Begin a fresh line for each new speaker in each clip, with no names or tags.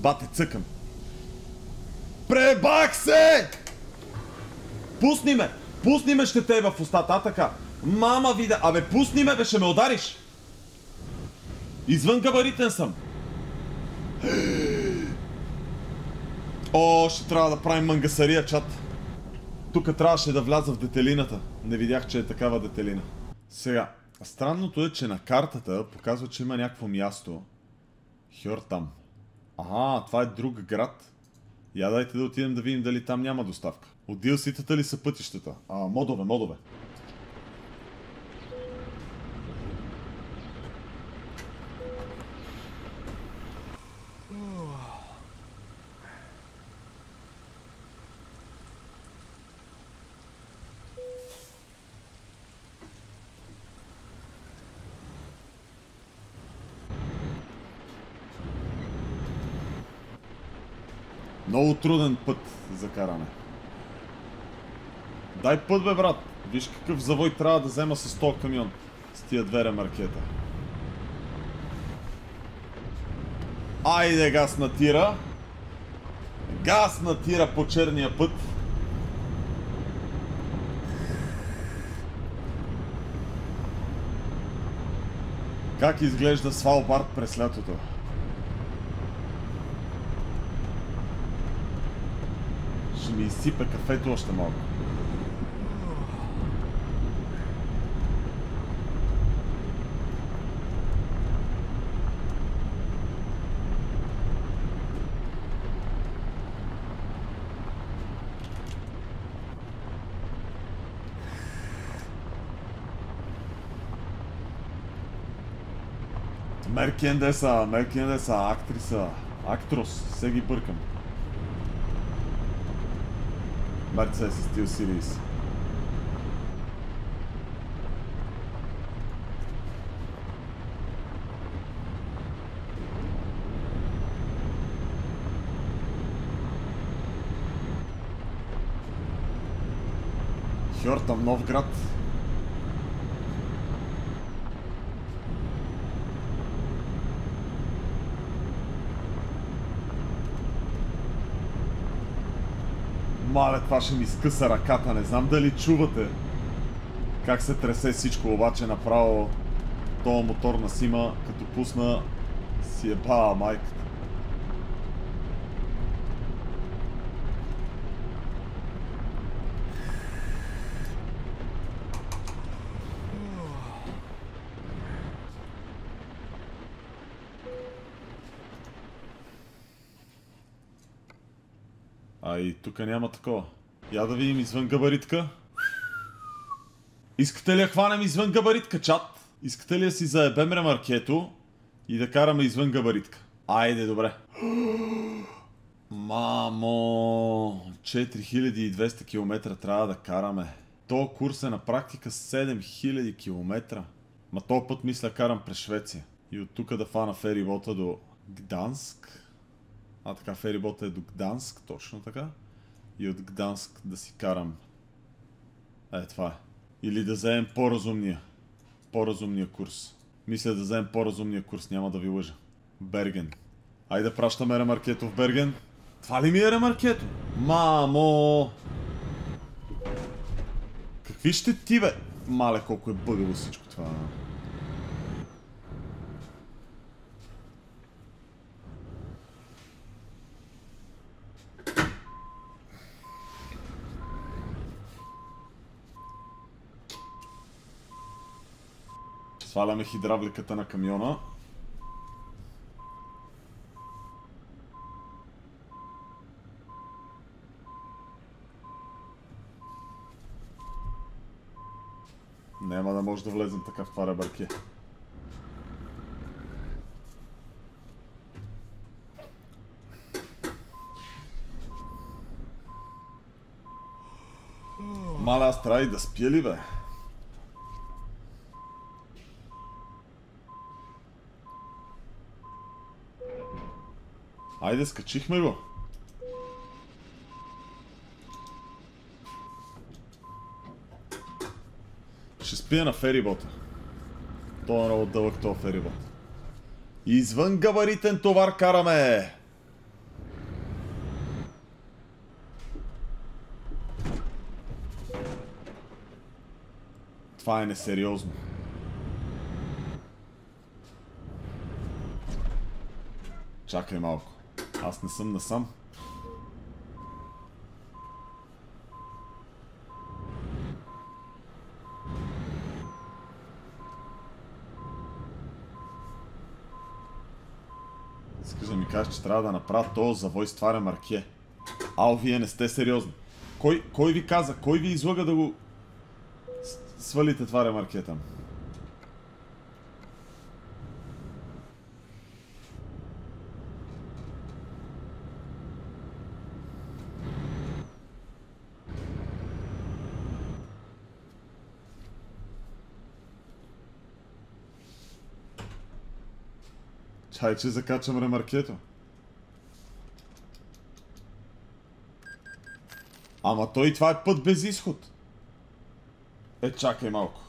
Бате, цъкам. Пребах се! Пусни ме! Пусни ме, ще те в устата, а така. Мама вида, абе пусни ме, бе, ще ме удариш. Извън габаритен съм. О, ще трябва да правим мангасария, чат. Тук трябваше да вляза в детелината. Не видях, че е такава детелина. Сега, странното е, че на картата показва, че има някакво място. Хьор там. Ага, това е друг град. Я дайте да отидем да видим дали там няма доставка. От DLC-тата ли са пътищата? А, модове, модове. Много труден път за каране. Дай път бе брат. Виж какъв завой трябва да взема с този камион. С тия две ремаркета. Айде газ на тира. Газ на тира по черния път. Как изглежда Свалбард през лятото? Ми изсипе кафето още малко. Меркендеса, Меркендеса, актриса, актрос, се ги бъркам. Mercedes Steel Series. Хьортам, Новград. Мале, това ще ми скъса ръката, не знам дали чувате как се тресе всичко, обаче направо този мотор на Сима, като пусна, си е бава майката. А и тук няма такова. Я да видим извън габаритка. Искате ли я хванем извън габаритка, чат? Искате ли да си заебем ремаркето и да караме извън габаритка? Айде, добре. Мамо, 4200 км трябва да караме. То курс е на практика 7000 км. Ма този път мисля карам през Швеция. И от тук да фана ферибота до Гданск. А така, ферибота е до Гданск, точно така. И от Гданск да си карам. Е, това е. Или да вземем по-разумния. По-разумния курс. Мисля да вземем по-разумния курс, няма да ви лъжа. Берген. Айде да пращаме ремаркето в Берген. Това ли ми е ремаркето? Мамо! Какви ще ти бе? Мале колко е бъгаво всичко това. Сваляме хидравликата на камиона. Няма да може да влезем така в това ребърке. Маля, аз трябва и да спя ли, бе? Айде, скачихме го. Ще спия на ферибота. То е много дълъг, този ферибот. Извън габаритен товар караме! Това е несериозно. Чакай малко. Аз не съм насам. Искаш да ми кажеш, че трябва да направя то завой с тваря марке. Ало, вие не сте сериозни. Кой, кой ви каза, кой ви излага да го свалите това ремарке там? Чай, че закачам ремаркето. Ама той това е път без изход. Е, чакай малко.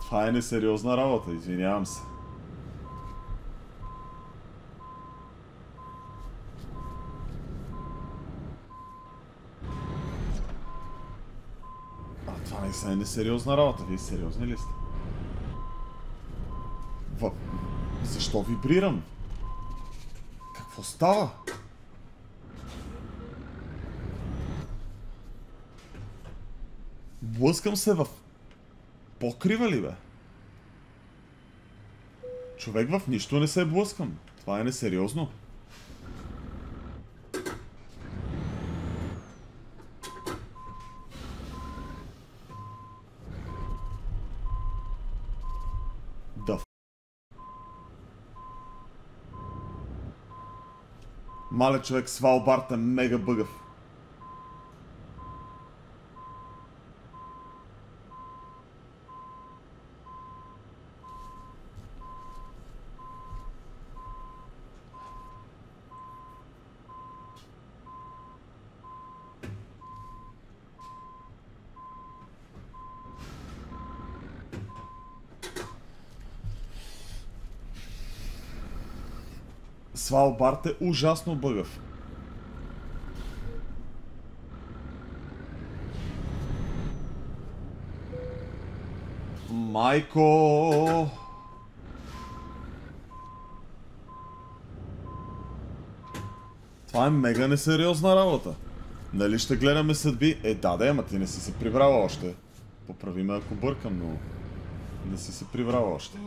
Това е несериозна работа, извинявам се. А това е несериозна работа. Вие сериозни ли сте? В... Защо вибрирам? Какво става? Блъскам се в... Покрива ли, бе? Човек в нищо не се блъскам. Това е несериозно. Да. ф- Мале човек, Свалбард е мега бъгав. Свалбард е ужасно бъгав. Майко! Това е мега несериозна работа. Нали ще гледаме съдби? Е, да, да, ама ти не си се прибрала още. Поправи ме ако бъркам, но... Не си се прибрала още.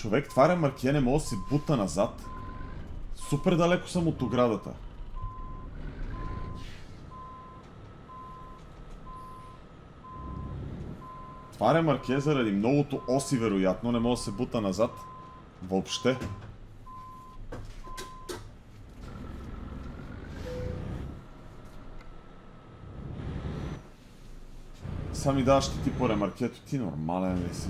Човек, това ремаркие не може да се бута назад. Супер далеко съм от оградата. Това ремаркие заради многото оси, вероятно, не може да се бута назад. Въобще. Сами даваш ти по ремаркето, ти нормален ли си?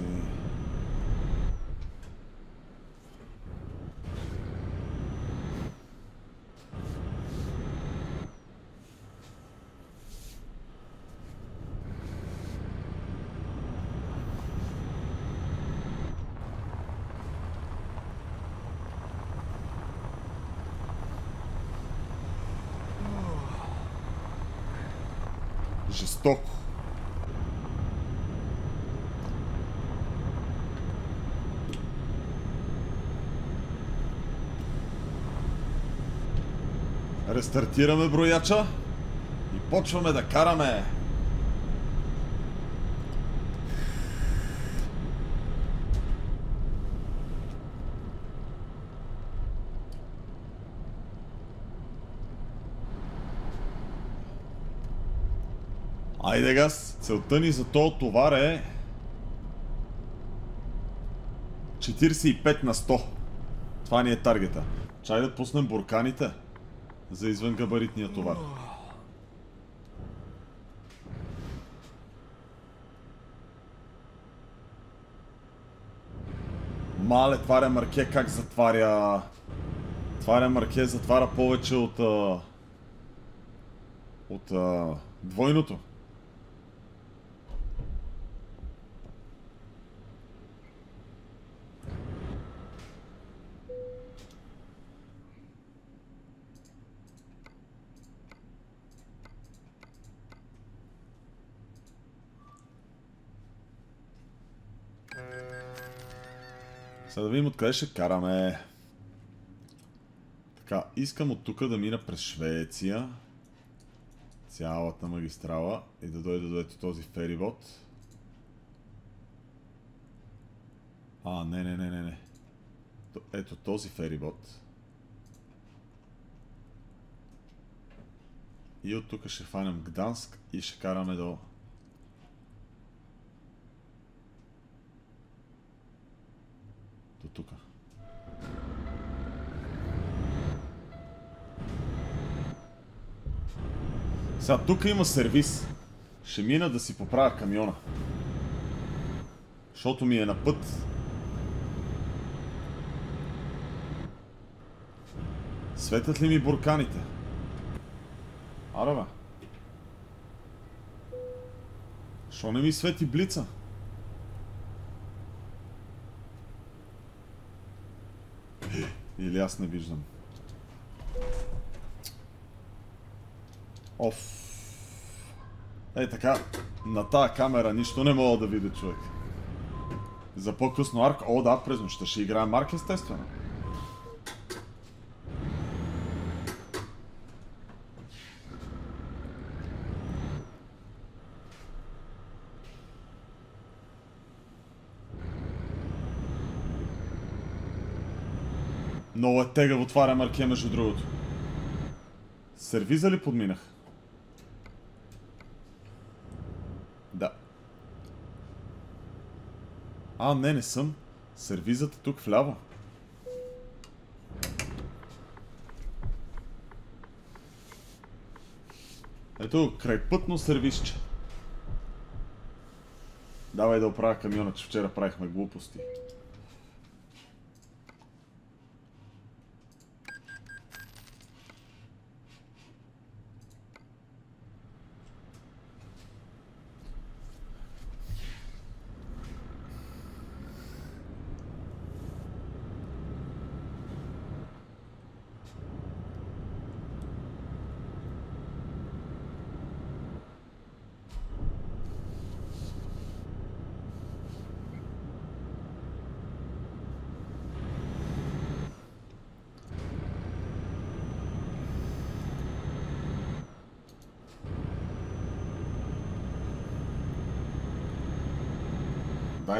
Жестоко. Рестартираме брояча и почваме да караме. Айде газ, целта ни за този товар е 45 на 100. Това ни е таргета. Чай да пуснем бурканите за извънгабаритния товар. Мале, това ремарке как затваря... Това ремарке затваря повече от... От двойното. Сега да видим откъде ще караме. Така, искам от тук да мина през Швеция. Цялата магистрала и да дойда до ето този ферибот. А, не, не, не, не, не. Ето този ферибот. И от тук ще фанем Гданск и ще караме до тук. Сега тук има сервис. Ще мина да си поправя камиона. Защото ми е на път. Светят ли ми бурканите? Аре бе. Що не ми свети блица? Или аз не виждам. Оф. Ей така, на тая камера нищо не мога да видя човек. За по-късно арк, о да, през нощта ще играе Марк естествено. Много е тегав отваря маркия между другото. Сервиза ли подминах? Да. А, не, не съм. Сервизът е тук вляво. Ето, крайпътно сервизче. Давай да оправя камиона, че вчера правихме глупости.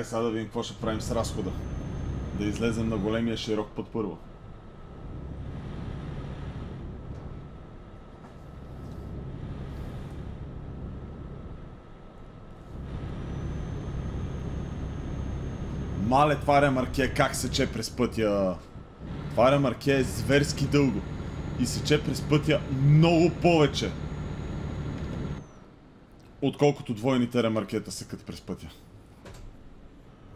Дай сега да видим какво ще правим с разхода. Да излезем на големия широк път първо. Мале, това ремарке как сече през пътя. Това ремарке е зверски дълго. И сече през пътя много повече. Отколкото двойните ремаркета секат през пътя.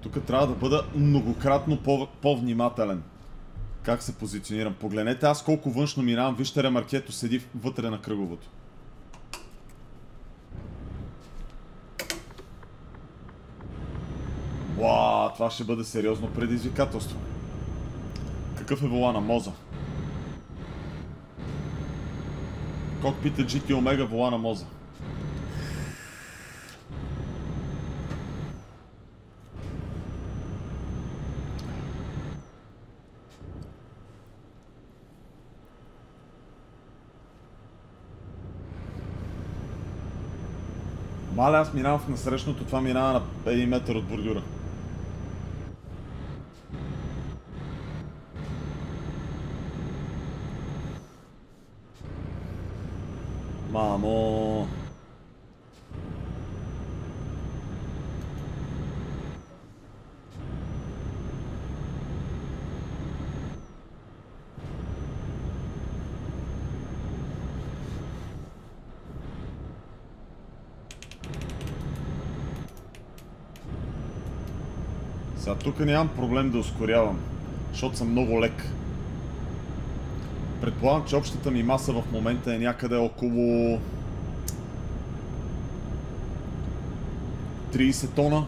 Тук трябва да бъда многократно по-внимателен. Как се позиционирам? Погледнете аз колко външно минавам. Вижте ремаркето седи вътре на кръговото. Уау, това ще бъде сериозно предизвикателство. Какъв е волана? Моза. Кокпит е GT Omega, волана Моза. Мале, аз минавам в насрещното, това минава на 1 метър от бордюра. тук нямам проблем да ускорявам, защото съм много лек. Предполагам, че общата ми маса в момента е някъде около... 30 тона.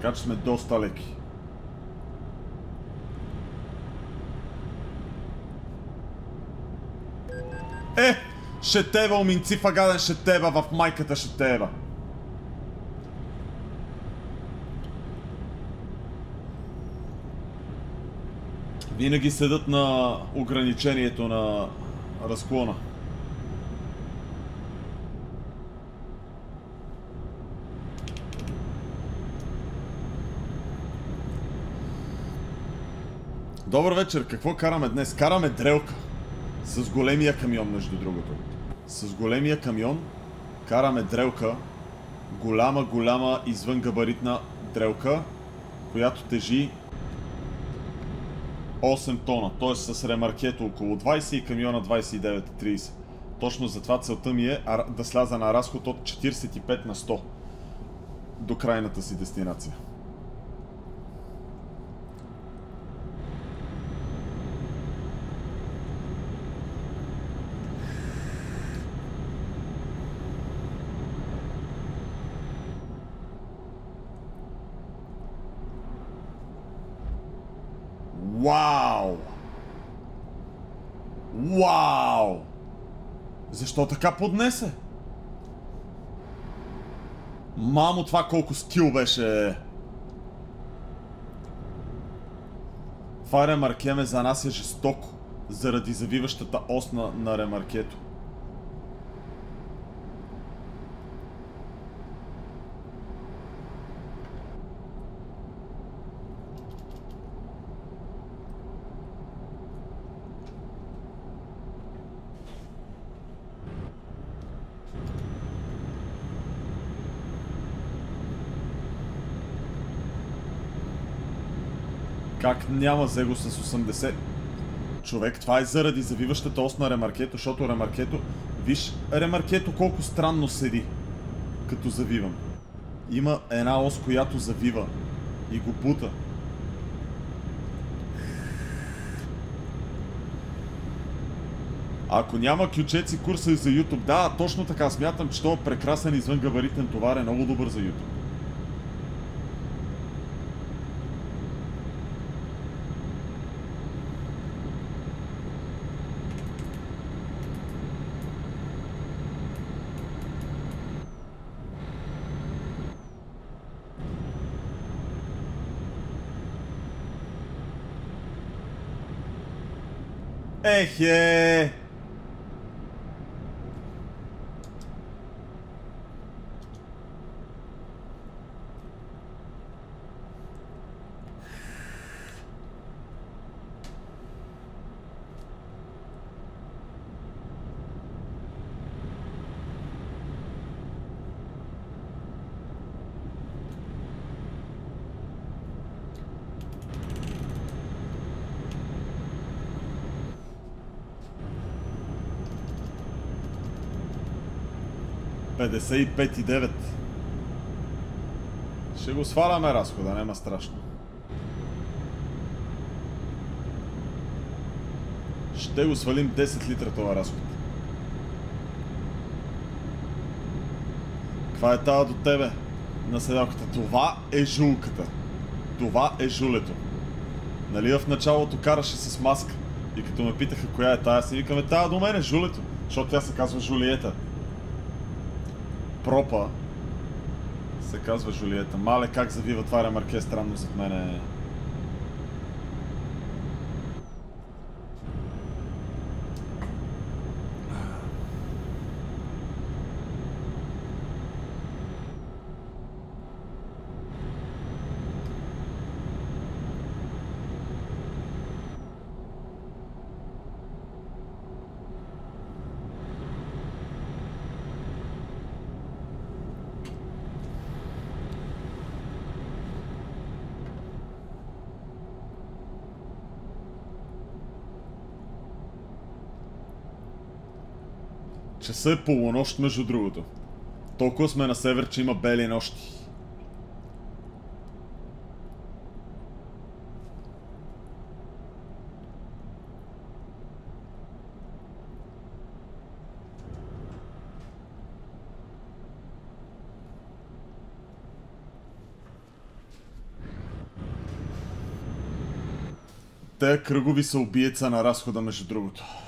Така че сме доста леки. Е! Ще тева, уминци фагаден, ще тева, в майката ще тева. Винаги седат на ограничението на разклона. Добър вечер, какво караме днес? Караме дрелка. С големия камион, между другото. С големия камион караме дрелка. Голяма, голяма извънгабаритна дрелка, която тежи 8 тона, т.е. с ремаркето около 20 и камиона 29-30. Точно затова целта ми е да сляза на разход от 45 на 100 до крайната си дестинация. Защо така поднесе? Мамо, това колко скил беше! Това ремарке ме занася жестоко, заради завиващата ос на, на ремаркето. Как няма зего с 80? Човек, това е заради завиващата ос на ремаркето, защото ремаркето... Виж, ремаркето колко странно седи, като завивам. Има една ос, която завива и го бута. Ако няма ключеци курса за YouTube, да, точно така, смятам, че това прекрасен извън габаритен товар е много добър за YouTube. συνέχεια. 55,9. Ще го сваляме разхода, няма страшно. Ще го свалим 10 литра това разход. Каква е тази до тебе на седалката? Това е жулката. Това е жулето. Нали в началото караше с маска и като ме питаха коя е тая, си викаме тая до мен е жулето, защото тя се казва Жулиета пропа се казва Жулиета. Мале как завива това ремарке странно зад мене. часа е полунощ, между другото. Толкова сме на север, че има бели нощи. Те кръгови са убиеца на разхода, между другото.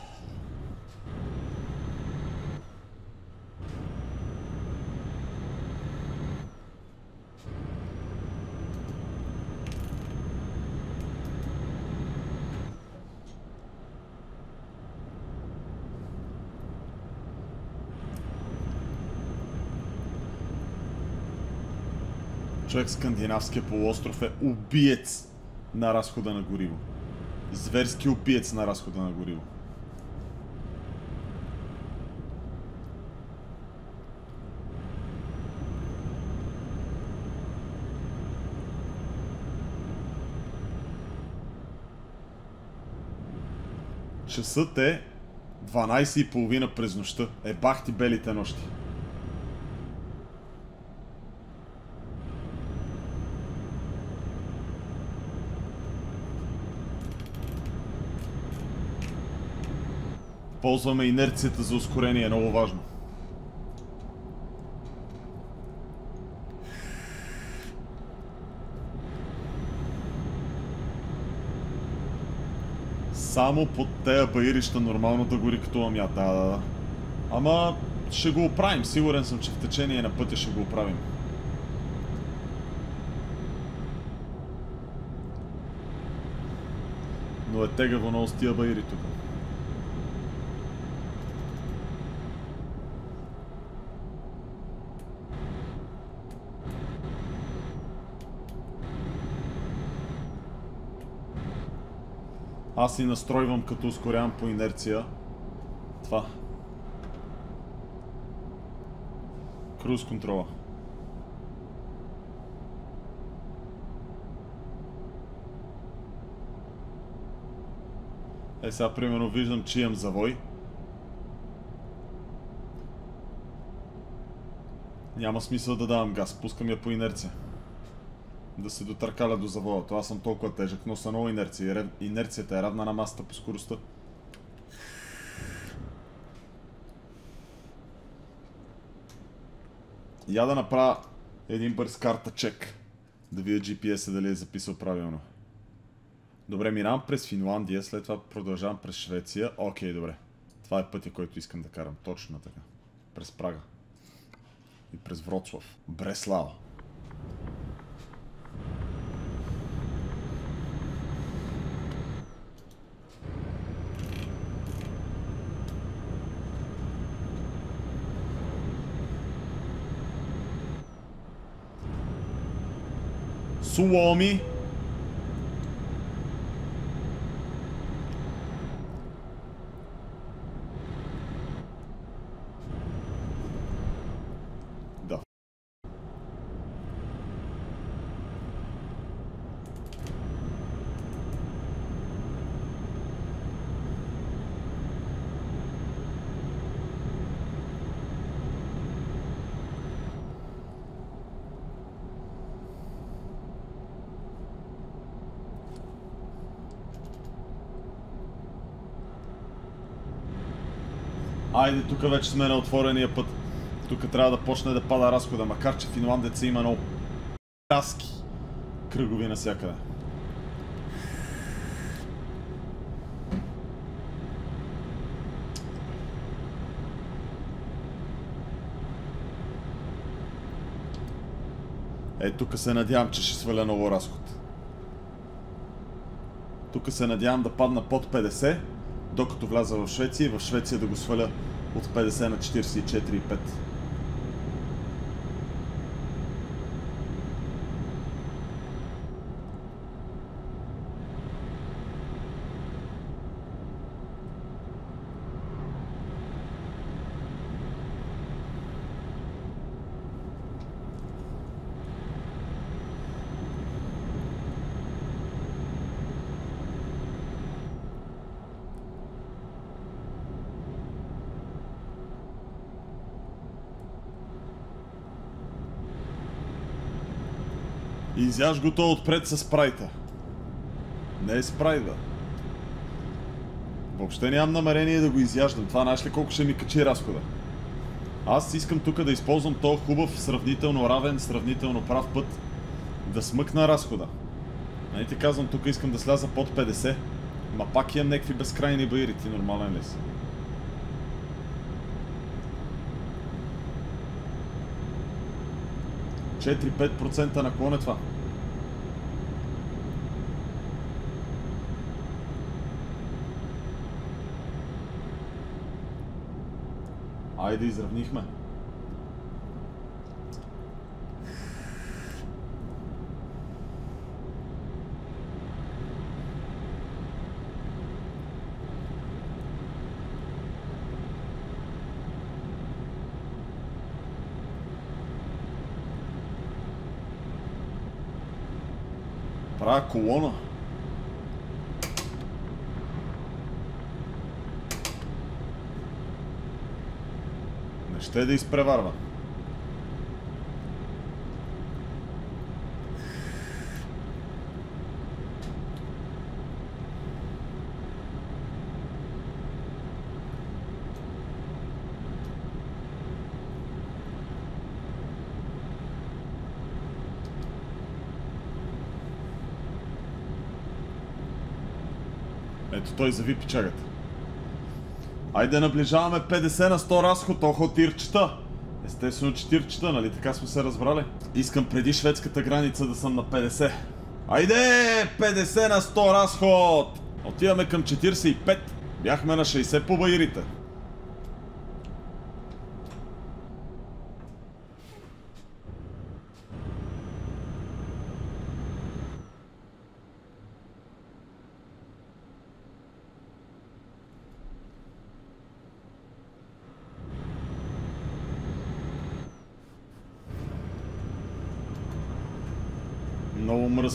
Човек скандинавския полуостров е убиец на разхода на гориво. Зверски убиец на разхода на гориво. Часът е 12.30 през нощта. Е бах ти белите нощи. Ползваме инерцията за ускорение, е много важно. Само под тея баирища нормално да гори като амя, да, да, да. Ама ще го оправим, сигурен съм, че в течение на пътя ще го оправим. Но е тегаво много с тия баири тук. Аз си настройвам като ускорявам по инерция. Това. Круз контрола. Е, сега примерно виждам, че имам завой. Няма смисъл да давам газ, пускам я по инерция да се дотъркаля до завода. Това съм толкова тежък, но са много инерция. Инерцията е равна на масата по скоростта. Я да направя един бърз карта чек. Да видя GPS-а дали е записал правилно. Добре, минавам през Финландия, след това продължавам през Швеция. Окей, добре. Това е пътя, който искам да карам. Точно така. През Прага. И през Вроцлав. Бреслава. Suomi. Айде, тук вече сме на отворения път. Тук трябва да почне да пада разхода, макар че финландеца има много таски кръгови насякъде. Е, тук се надявам, че ще сваля много разход. Тук се надявам да падна под 50 докато вляза в Швеция и в Швеция да го сваля от 50 на 44,5. Изяж го то отпред с спрайта. Не е спрайт, бе. Въобще нямам намерение да го изяждам. Това знаеш ли колко ще ми качи разхода? Аз искам тук да използвам този хубав, сравнително равен, сравнително прав път да смъкна разхода. Нали ти казвам, тук искам да сляза под 50. Ма пак имам някакви безкрайни баири, ти нормален ли си? Четири-пет процента наклон е това. Айде, изравнихме. Правя колона. Не ще да изпреварва. Ето той зави пичагата. Айде наближаваме 50 на 100 разход, охо тирчета. Естествено, че тирчета, нали така сме се разбрали? Искам преди шведската граница да съм на 50. Айде! 50 на 100 разход! Отиваме към 45. Бяхме на 60 по байрите.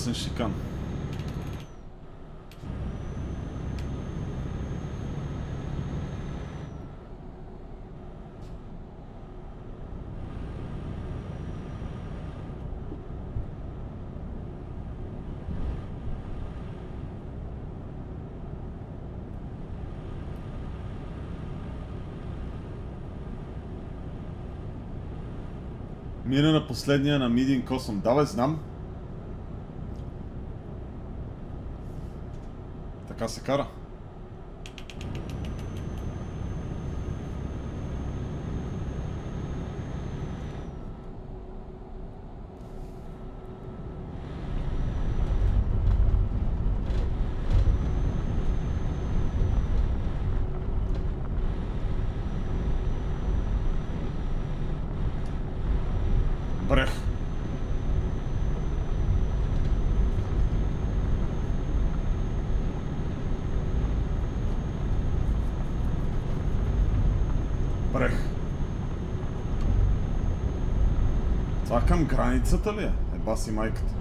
Мръсен шикан. Мина на последния на Мидин Косъм. Да, знам. Така се кара. Брех. Брех. Това към границата ли е? Еба си майката.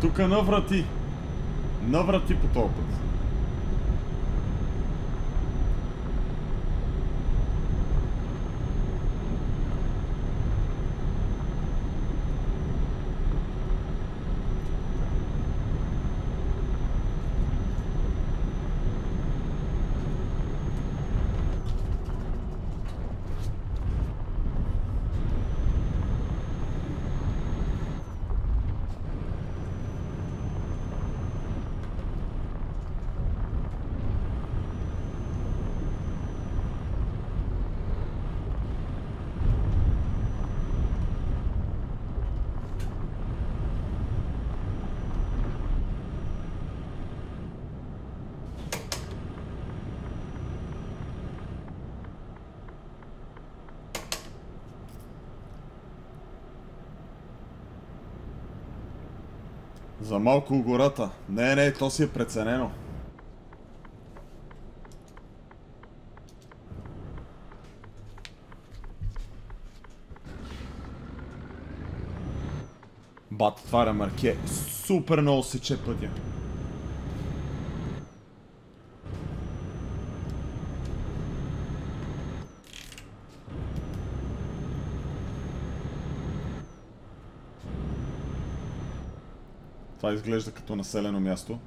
Тука наврати. Наврати по този път. За малко гората. Не, не, то си е преценено. Бат, това ремарке супер много сече пътя. Това изглежда като населено място.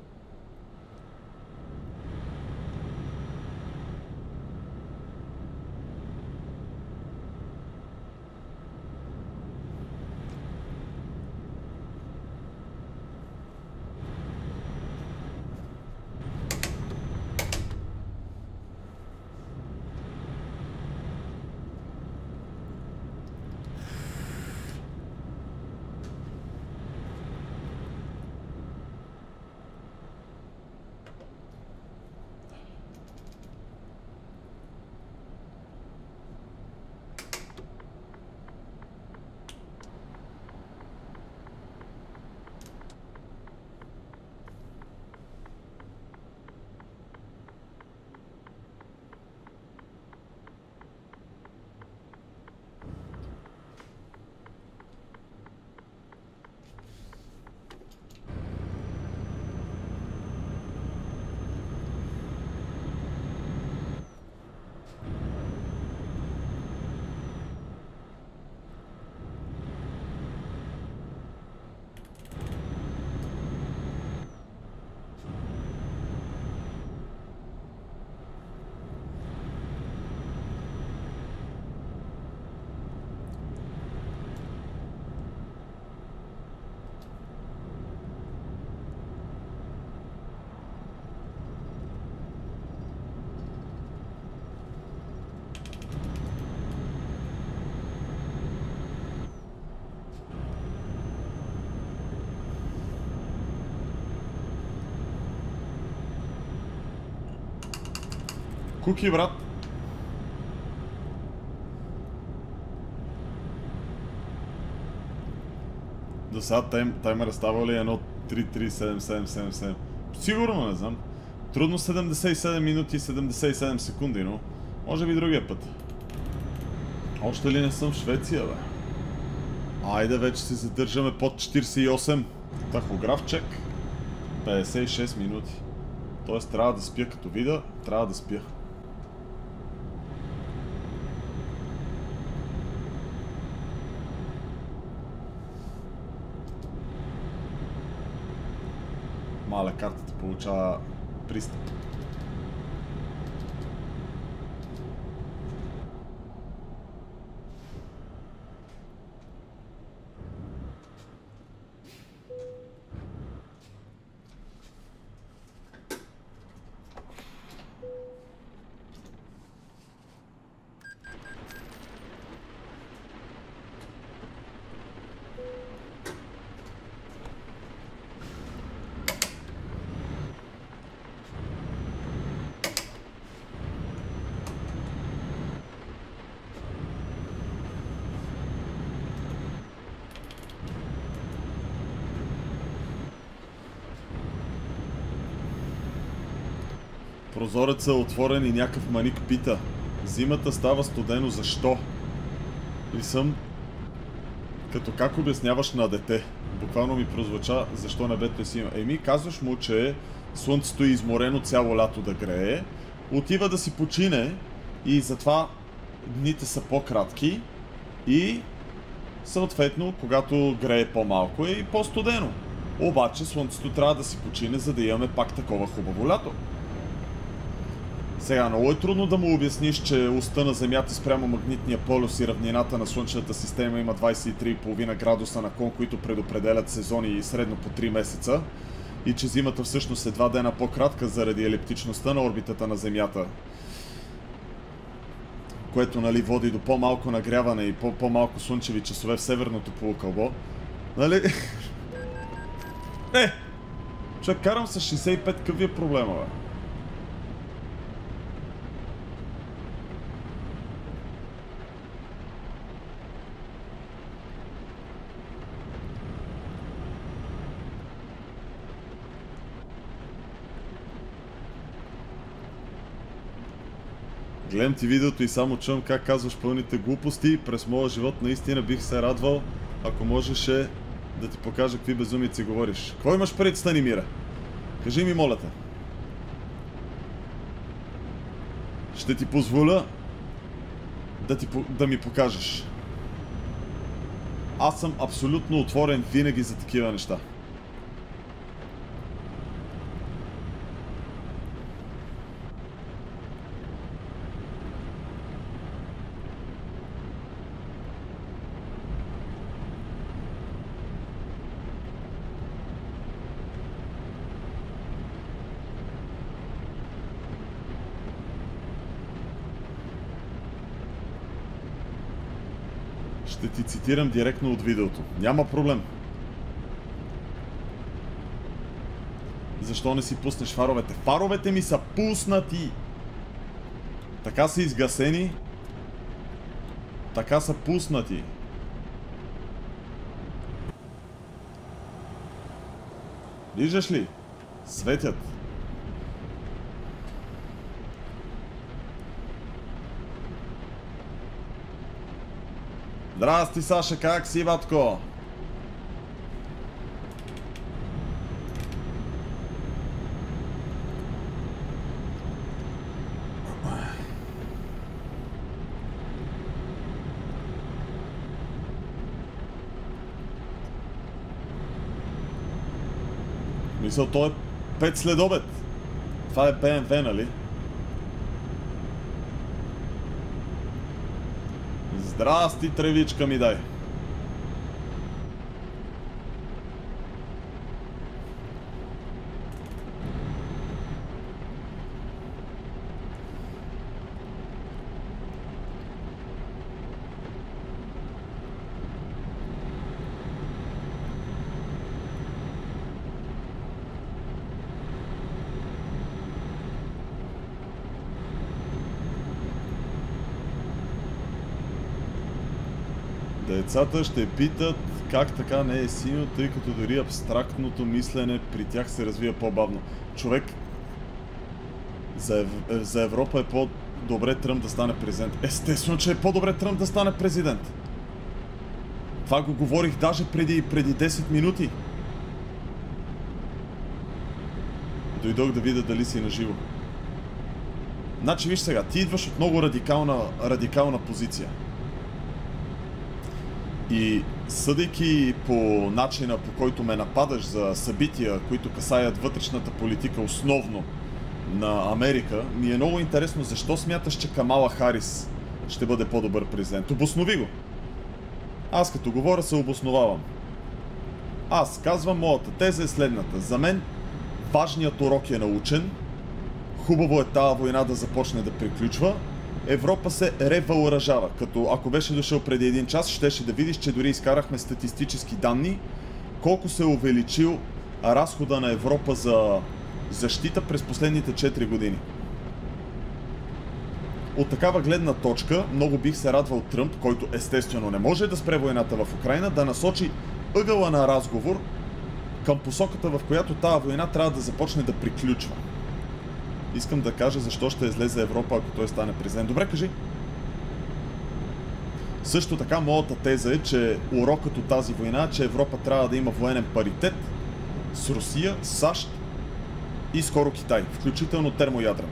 Куки, брат. До сега тайм, таймера става ли 1 3-3-7-7-7-7? Сигурно не знам. Трудно 77 минути и 77 секунди, но може би другия път. Още ли не съм в Швеция, бе? Айде вече се задържаме под 48. Тахограф чек. 56 минути. Тоест трябва да спя като вида, трябва да спя. pouča pristop. Прозорецът е отворен и някакъв маник пита. Зимата става студено, защо? И съм... Като как обясняваш на дете? Буквално ми прозвуча, защо небето е сино. Еми, казваш му, че слънцето е изморено цяло лято да грее, отива да си почине и затова дните са по-кратки и съответно, когато грее по-малко е и по-студено. Обаче слънцето трябва да си почине, за да имаме пак такова хубаво лято. Сега, много е трудно да му обясниш, че уста на Земята спрямо магнитния полюс и равнината на Слънчевата система има 23,5 градуса на кон, които предопределят сезони и средно по 3 месеца и че зимата всъщност е два дена по-кратка заради елиптичността на орбитата на Земята, което нали, води до по-малко нагряване и по-малко слънчеви часове в северното полукълбо. Нали? Е! Човек, карам с 65, какъв е проблема, бе? Гледам ти видеото и само чувам как казваш пълните глупости. През моя живот наистина бих се радвал, ако можеше да ти покажа какви безумици говориш. Кой имаш пред стани, Мира? Кажи ми, моля те. Ще ти позволя да, ти, да ми покажеш. Аз съм абсолютно отворен винаги за такива неща. Цитирам директно от видеото. Няма проблем. Защо не си пуснеш фаровете? Фаровете ми са пуснати! Така са изгасени. Така са пуснати. Виждаш ли? Светят. Здрасти, Саша, как си, батко? Мисъл, то е 5 след обед. Това е БМВ, нали? Здрасти, тревичка ми дай. Децата ще питат как така не е синьо, тъй като дори абстрактното мислене при тях се развива по-бавно. Човек, за, Ев... за Европа е по-добре Тръмп да стане президент. Естествено, че е по-добре Тръмп да стане президент. Това го говорих даже преди, преди 10 минути. Дойдох да видя дали си наживо. Значи виж сега, ти идваш от много радикална, радикална позиция. И съдейки по начина по който ме нападаш за събития, които касаят вътрешната политика основно на Америка, ми е много интересно защо смяташ, че Камала Харис ще бъде по-добър президент. Обоснови го! Аз като говоря се обосновавам. Аз казвам, моята теза е следната. За мен важният урок е научен. Хубаво е тази война да започне да приключва. Европа се ревъоръжава. Като ако беше дошъл преди един час, щеше да видиш, че дори изкарахме статистически данни колко се е увеличил разхода на Европа за защита през последните 4 години. От такава гледна точка, много бих се радвал Тръмп, който естествено не може да спре войната в Украина, да насочи ъгъла на разговор към посоката, в която тази война трябва да започне да приключва. Искам да кажа защо ще излезе Европа, ако той стане президент. Добре, кажи. Също така, моята теза е, че урокът от тази война е, че Европа трябва да има военен паритет с Русия, САЩ и скоро Китай, включително термоядрен.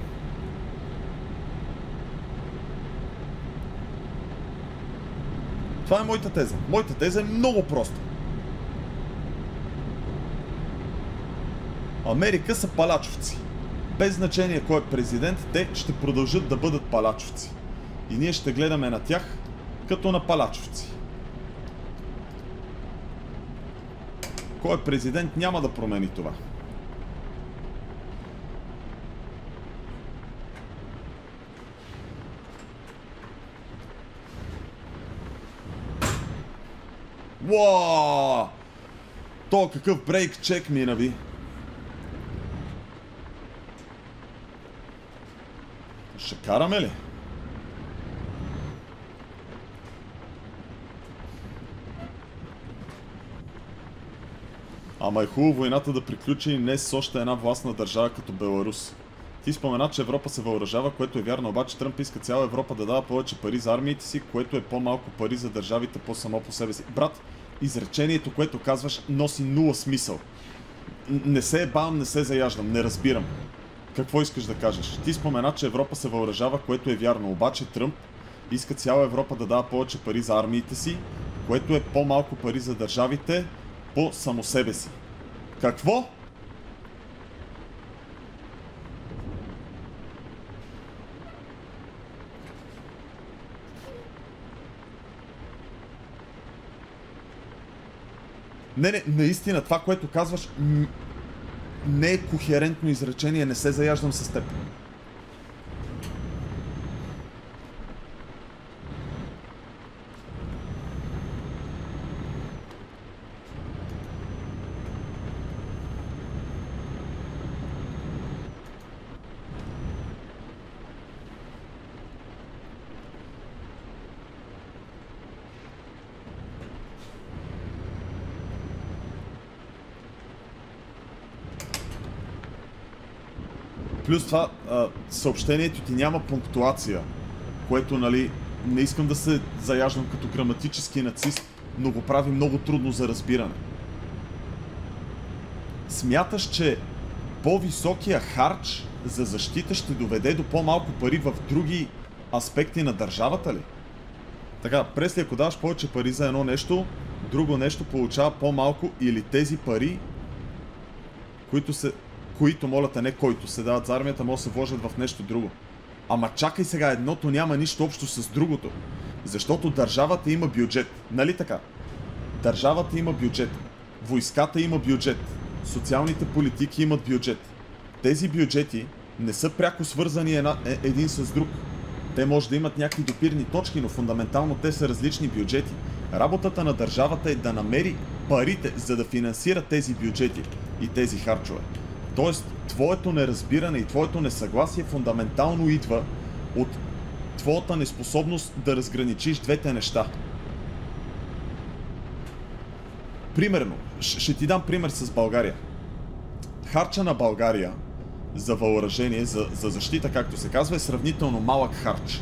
Това е моята теза. Моята теза е много проста. Америка са палачовци. Без значение кой е президент, те ще продължат да бъдат палачовци. И ние ще гледаме на тях като на палачовци. Кой е президент няма да промени това. Уау! То какъв брейк чек мина Ще караме ли? Ама е хубаво войната да приключи не с още една властна държава като Беларус. Ти спомена, че Европа се въоръжава, което е вярно, обаче Тръмп иска цяла Европа да дава повече пари за армиите си, което е по-малко пари за държавите по само по себе си. Брат, изречението, което казваш, носи нула смисъл. Не се ебавам, не се заяждам, не разбирам. Какво искаш да кажеш? Ти спомена, че Европа се въоръжава, което е вярно, обаче Тръмп иска цяла Европа да дава повече пари за армиите си, което е по-малко пари за държавите по само себе си. Какво? Не, не, наистина, това, което казваш, не е кохерентно изречение, не се заяждам с теб. Плюс това, съобщението ти няма пунктуация, което, нали, не искам да се заяждам като граматически нацист, но го прави много трудно за разбиране. Смяташ, че по-високия харч за защита ще доведе до по-малко пари в други аспекти на държавата ли? Така, Пресли, ако даваш повече пари за едно нещо, друго нещо получава по-малко или тези пари, които се които, моля те, не който се дават за армията, могат да се вложат в нещо друго. Ама чакай сега, едното няма нищо общо с другото. Защото държавата има бюджет. Нали така? Държавата има бюджет. Войската има бюджет. Социалните политики имат бюджет. Тези бюджети не са пряко свързани една, е, един с друг. Те може да имат някакви допирни точки, но фундаментално те са различни бюджети. Работата на държавата е да намери парите, за да финансира тези бюджети и тези харчове. Тоест, твоето неразбиране и твоето несъгласие фундаментално идва от твоята неспособност да разграничиш двете неща. примерно, ще ти дам пример с България. Харча на България за въоръжение, за, за защита, както се казва, е сравнително малък харч.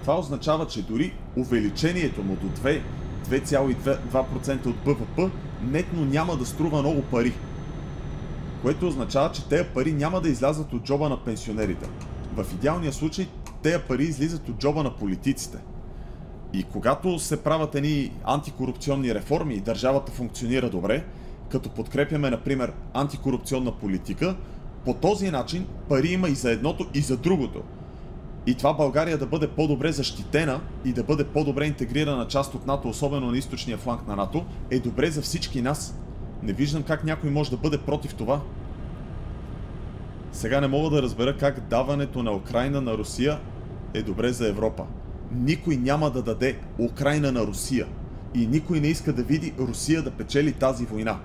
Това означава, че дори увеличението му до 2, 2,2% от БВП нетно няма да струва много пари. Което означава, че тези пари няма да излязат от джоба на пенсионерите. В идеалния случай тези пари излизат от джоба на политиците. И когато се правят едни антикорупционни реформи и държавата функционира добре, като подкрепяме, например, антикорупционна политика, по този начин пари има и за едното, и за другото. И това България да бъде по-добре защитена и да бъде по-добре интегрирана част от НАТО, особено на източния фланг на НАТО, е добре за всички нас. Не виждам как някой може да бъде против това. Сега не мога да разбера как даването на Украина на Русия е добре за Европа. Никой няма да даде Украина на Русия. И никой не иска да види Русия да печели тази война.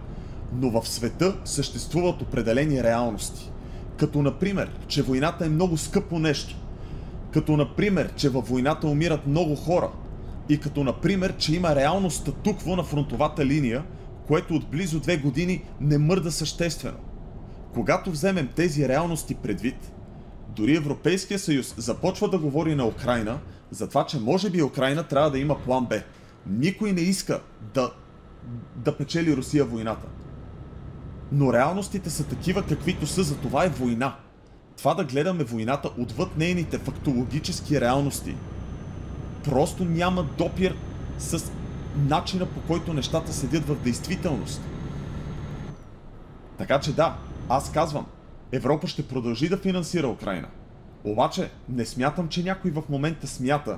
Но в света съществуват определени реалности. Като например, че войната е много скъпо нещо. Като например, че във войната умират много хора. И като например, че има реално статукво на фронтовата линия, което от близо две години не мърда съществено. Когато вземем тези реалности предвид, дори Европейския съюз започва да говори на Украина за това, че може би Украина трябва да има план Б. Никой не иска да, да печели Русия войната. Но реалностите са такива каквито са, за това е война. Това да гледаме войната отвъд нейните фактологически реалности просто няма допир с начина по който нещата седят в действителност. Така че да, аз казвам, Европа ще продължи да финансира Украина. Обаче не смятам, че някой в момента смята,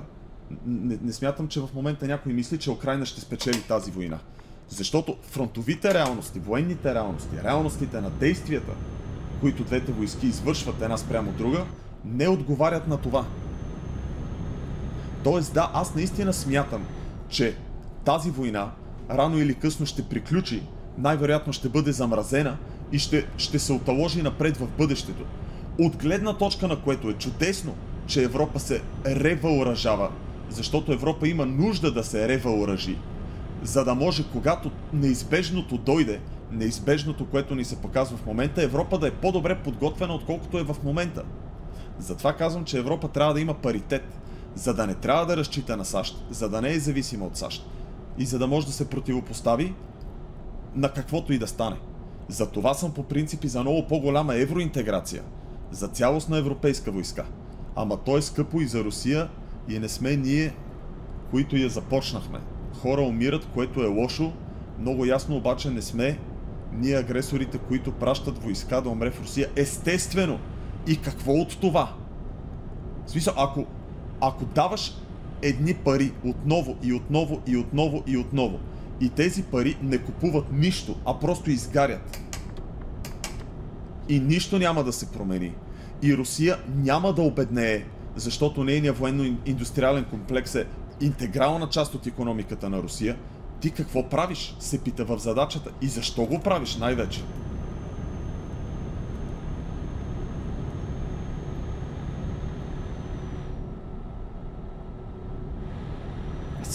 не, не смятам, че в момента някой мисли, че Украина ще спечели тази война. Защото фронтовите реалности, военните реалности, реалностите на действията, които двете войски извършват една спрямо друга, не отговарят на това. Тоест да, аз наистина смятам, че тази война рано или късно ще приключи, най-вероятно ще бъде замразена и ще, ще се оталожи напред в бъдещето. От гледна точка на което е чудесно, че Европа се ревъоръжава, защото Европа има нужда да се ревъоръжи, за да може, когато неизбежното дойде, неизбежното, което ни се показва в момента, Европа да е по-добре подготвена, отколкото е в момента. Затова казвам, че Европа трябва да има паритет, за да не трябва да разчита на САЩ, за да не е зависима от САЩ и за да може да се противопостави на каквото и да стане. За това съм по принципи за много по-голяма евроинтеграция, за цялостна европейска войска. Ама то е скъпо и за Русия и не сме ние, които я започнахме. Хора умират, което е лошо, много ясно обаче не сме ние агресорите, които пращат войска да умре в Русия. Естествено! И какво от това? В смисъл, ако, ако даваш едни пари отново и отново и отново и отново, и тези пари не купуват нищо, а просто изгарят. И нищо няма да се промени. И Русия няма да обеднее, защото нейният военно-индустриален комплекс е интегрална част от економиката на Русия. Ти какво правиш? Се пита в задачата. И защо го правиш най-вече?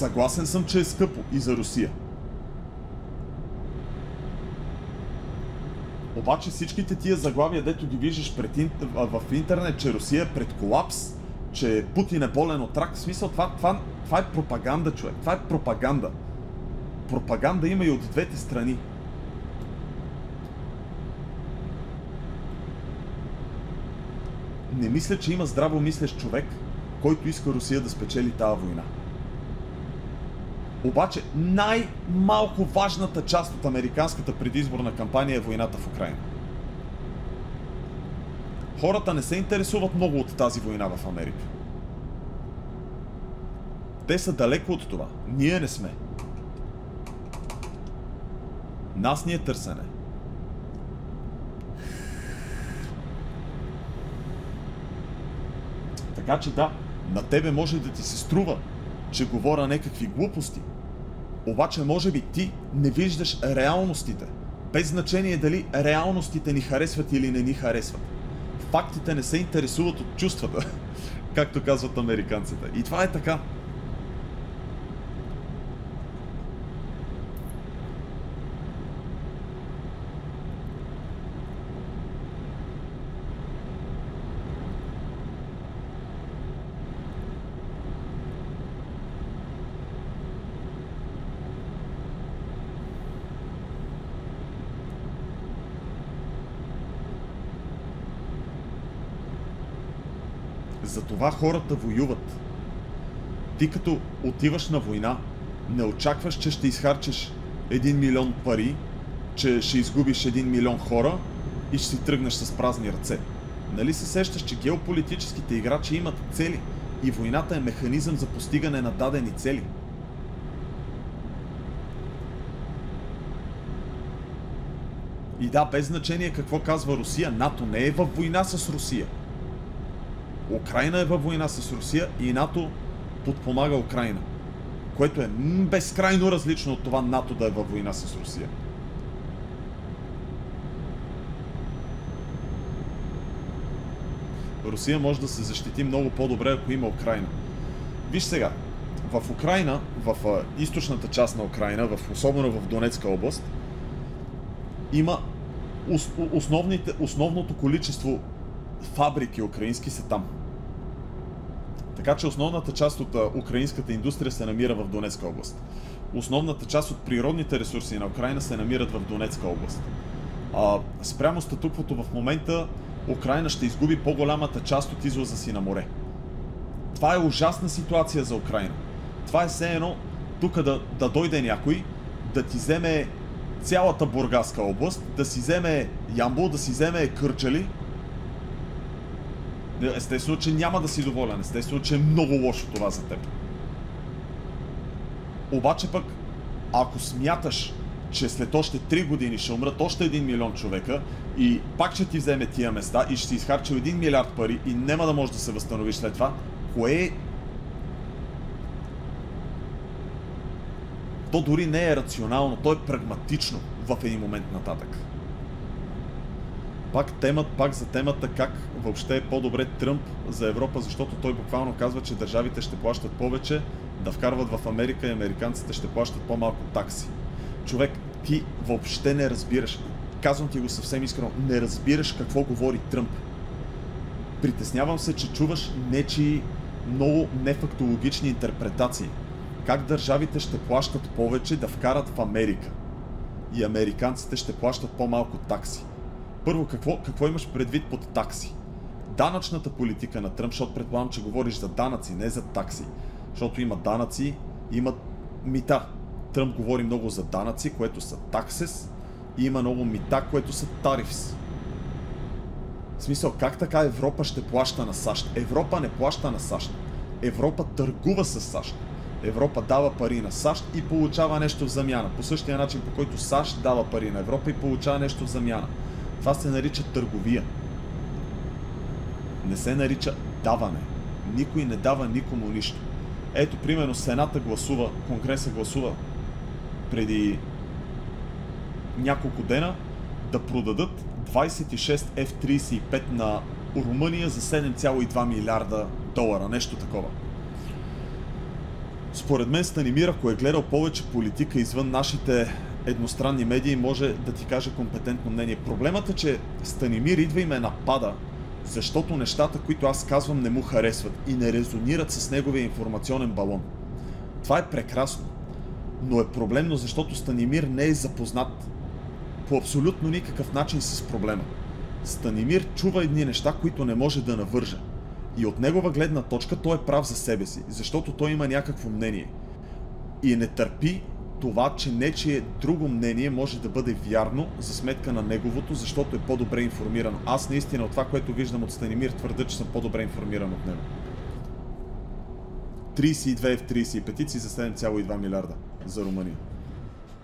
Съгласен съм, че е скъпо и за Русия. Обаче всичките тия заглавия, дето ги виждаш пред, в интернет, че Русия е пред колапс, че Путин е болен от рак, в смисъл това, това, това е пропаганда, човек. Това е пропаганда. Пропаганда има и от двете страни. Не мисля, че има здраво мислещ човек, който иска Русия да спечели тази война. Обаче най-малко важната част от американската предизборна кампания е войната в Украина. Хората не се интересуват много от тази война в Америка. Те са далеко от това. Ние не сме. Нас ни е търсене. Така че да, на тебе може да ти се струва, че говоря някакви глупости. Обаче може би ти не виждаш реалностите. Без значение дали реалностите ни харесват или не ни харесват. Фактите не се интересуват от чувствата, както казват американците. И това е така. Затова хората воюват. Ти като отиваш на война, не очакваш, че ще изхарчиш 1 милион пари, че ще изгубиш 1 милион хора и ще си тръгнеш с празни ръце. Нали се сещаш, че геополитическите играчи имат цели и войната е механизъм за постигане на дадени цели? И да, без значение какво казва Русия, НАТО не е във война с Русия. Украина е във война с Русия и НАТО подпомага Украина. Което е безкрайно различно от това НАТО да е във война с Русия. Русия може да се защити много по-добре, ако има Украина. Виж сега, в Украина, в източната част на Украина, в, особено в Донецка област, има основните, основното количество фабрики украински са там. Така че основната част от украинската индустрия се намира в Донецка област. Основната част от природните ресурси на Украина се намират в Донецка област. А, спрямо статуквото в момента Украина ще изгуби по-голямата част от излаза си на море. Това е ужасна ситуация за Украина. Това е все едно тук да, да дойде някой, да ти вземе цялата Бургаска област, да си вземе Ямбол, да си вземе Кърчали. Естествено, че няма да си доволен. Естествено, че е много лошо това за теб. Обаче пък, ако смяташ, че след още 3 години ще умрат още 1 милион човека и пак ще ти вземе тия места и ще си изхарчил 1 милиард пари и няма да можеш да се възстановиш след това, кое е... То дори не е рационално, то е прагматично в един момент нататък. Пак темат, пак за темата как въобще е по-добре Тръмп за Европа, защото той буквално казва, че държавите ще плащат повече, да вкарват в Америка и американците ще плащат по-малко такси. Човек, ти въобще не разбираш. Казвам ти го съвсем искрено. Не разбираш какво говори Тръмп. Притеснявам се, че чуваш нечи много нефактологични интерпретации. Как държавите ще плащат повече да вкарат в Америка и американците ще плащат по-малко такси. Първо, какво, какво имаш предвид под такси? Данъчната политика на Тръмп, защото предполагам, че говориш за данъци, не за такси. Защото има данъци, има мита. Тръмп говори много за данъци, което са таксес, и има много мита, което са тарифс. В смисъл, как така Европа ще плаща на САЩ? Европа не плаща на САЩ. Европа търгува с САЩ. Европа дава пари на САЩ и получава нещо в замяна. По същия начин, по който САЩ дава пари на Европа и получава нещо в замяна. Това се нарича търговия. Не се нарича даване. Никой не дава никому нищо. Ето, примерно, Сената гласува, Конгреса гласува преди няколко дена да продадат 26 F-35 на Румъния за 7,2 милиарда долара, нещо такова. Според мен Станимир, ако е гледал повече политика извън нашите едностранни медии, може да ти каже компетентно мнение. Проблемът е, че Станимир идва и ме напада, защото нещата, които аз казвам, не му харесват и не резонират с неговия информационен балон. Това е прекрасно, но е проблемно, защото Станимир не е запознат по абсолютно никакъв начин с проблема. Станимир чува едни неща, които не може да навържа. И от негова гледна точка той е прав за себе си, защото той има някакво мнение. И не търпи това, че нечие друго мнение може да бъде вярно за сметка на неговото, защото е по-добре информиран. Аз наистина от това, което виждам от Станимир, твърда, че съм по-добре информиран от него. 32 F-35 за 7,2 милиарда за Румъния.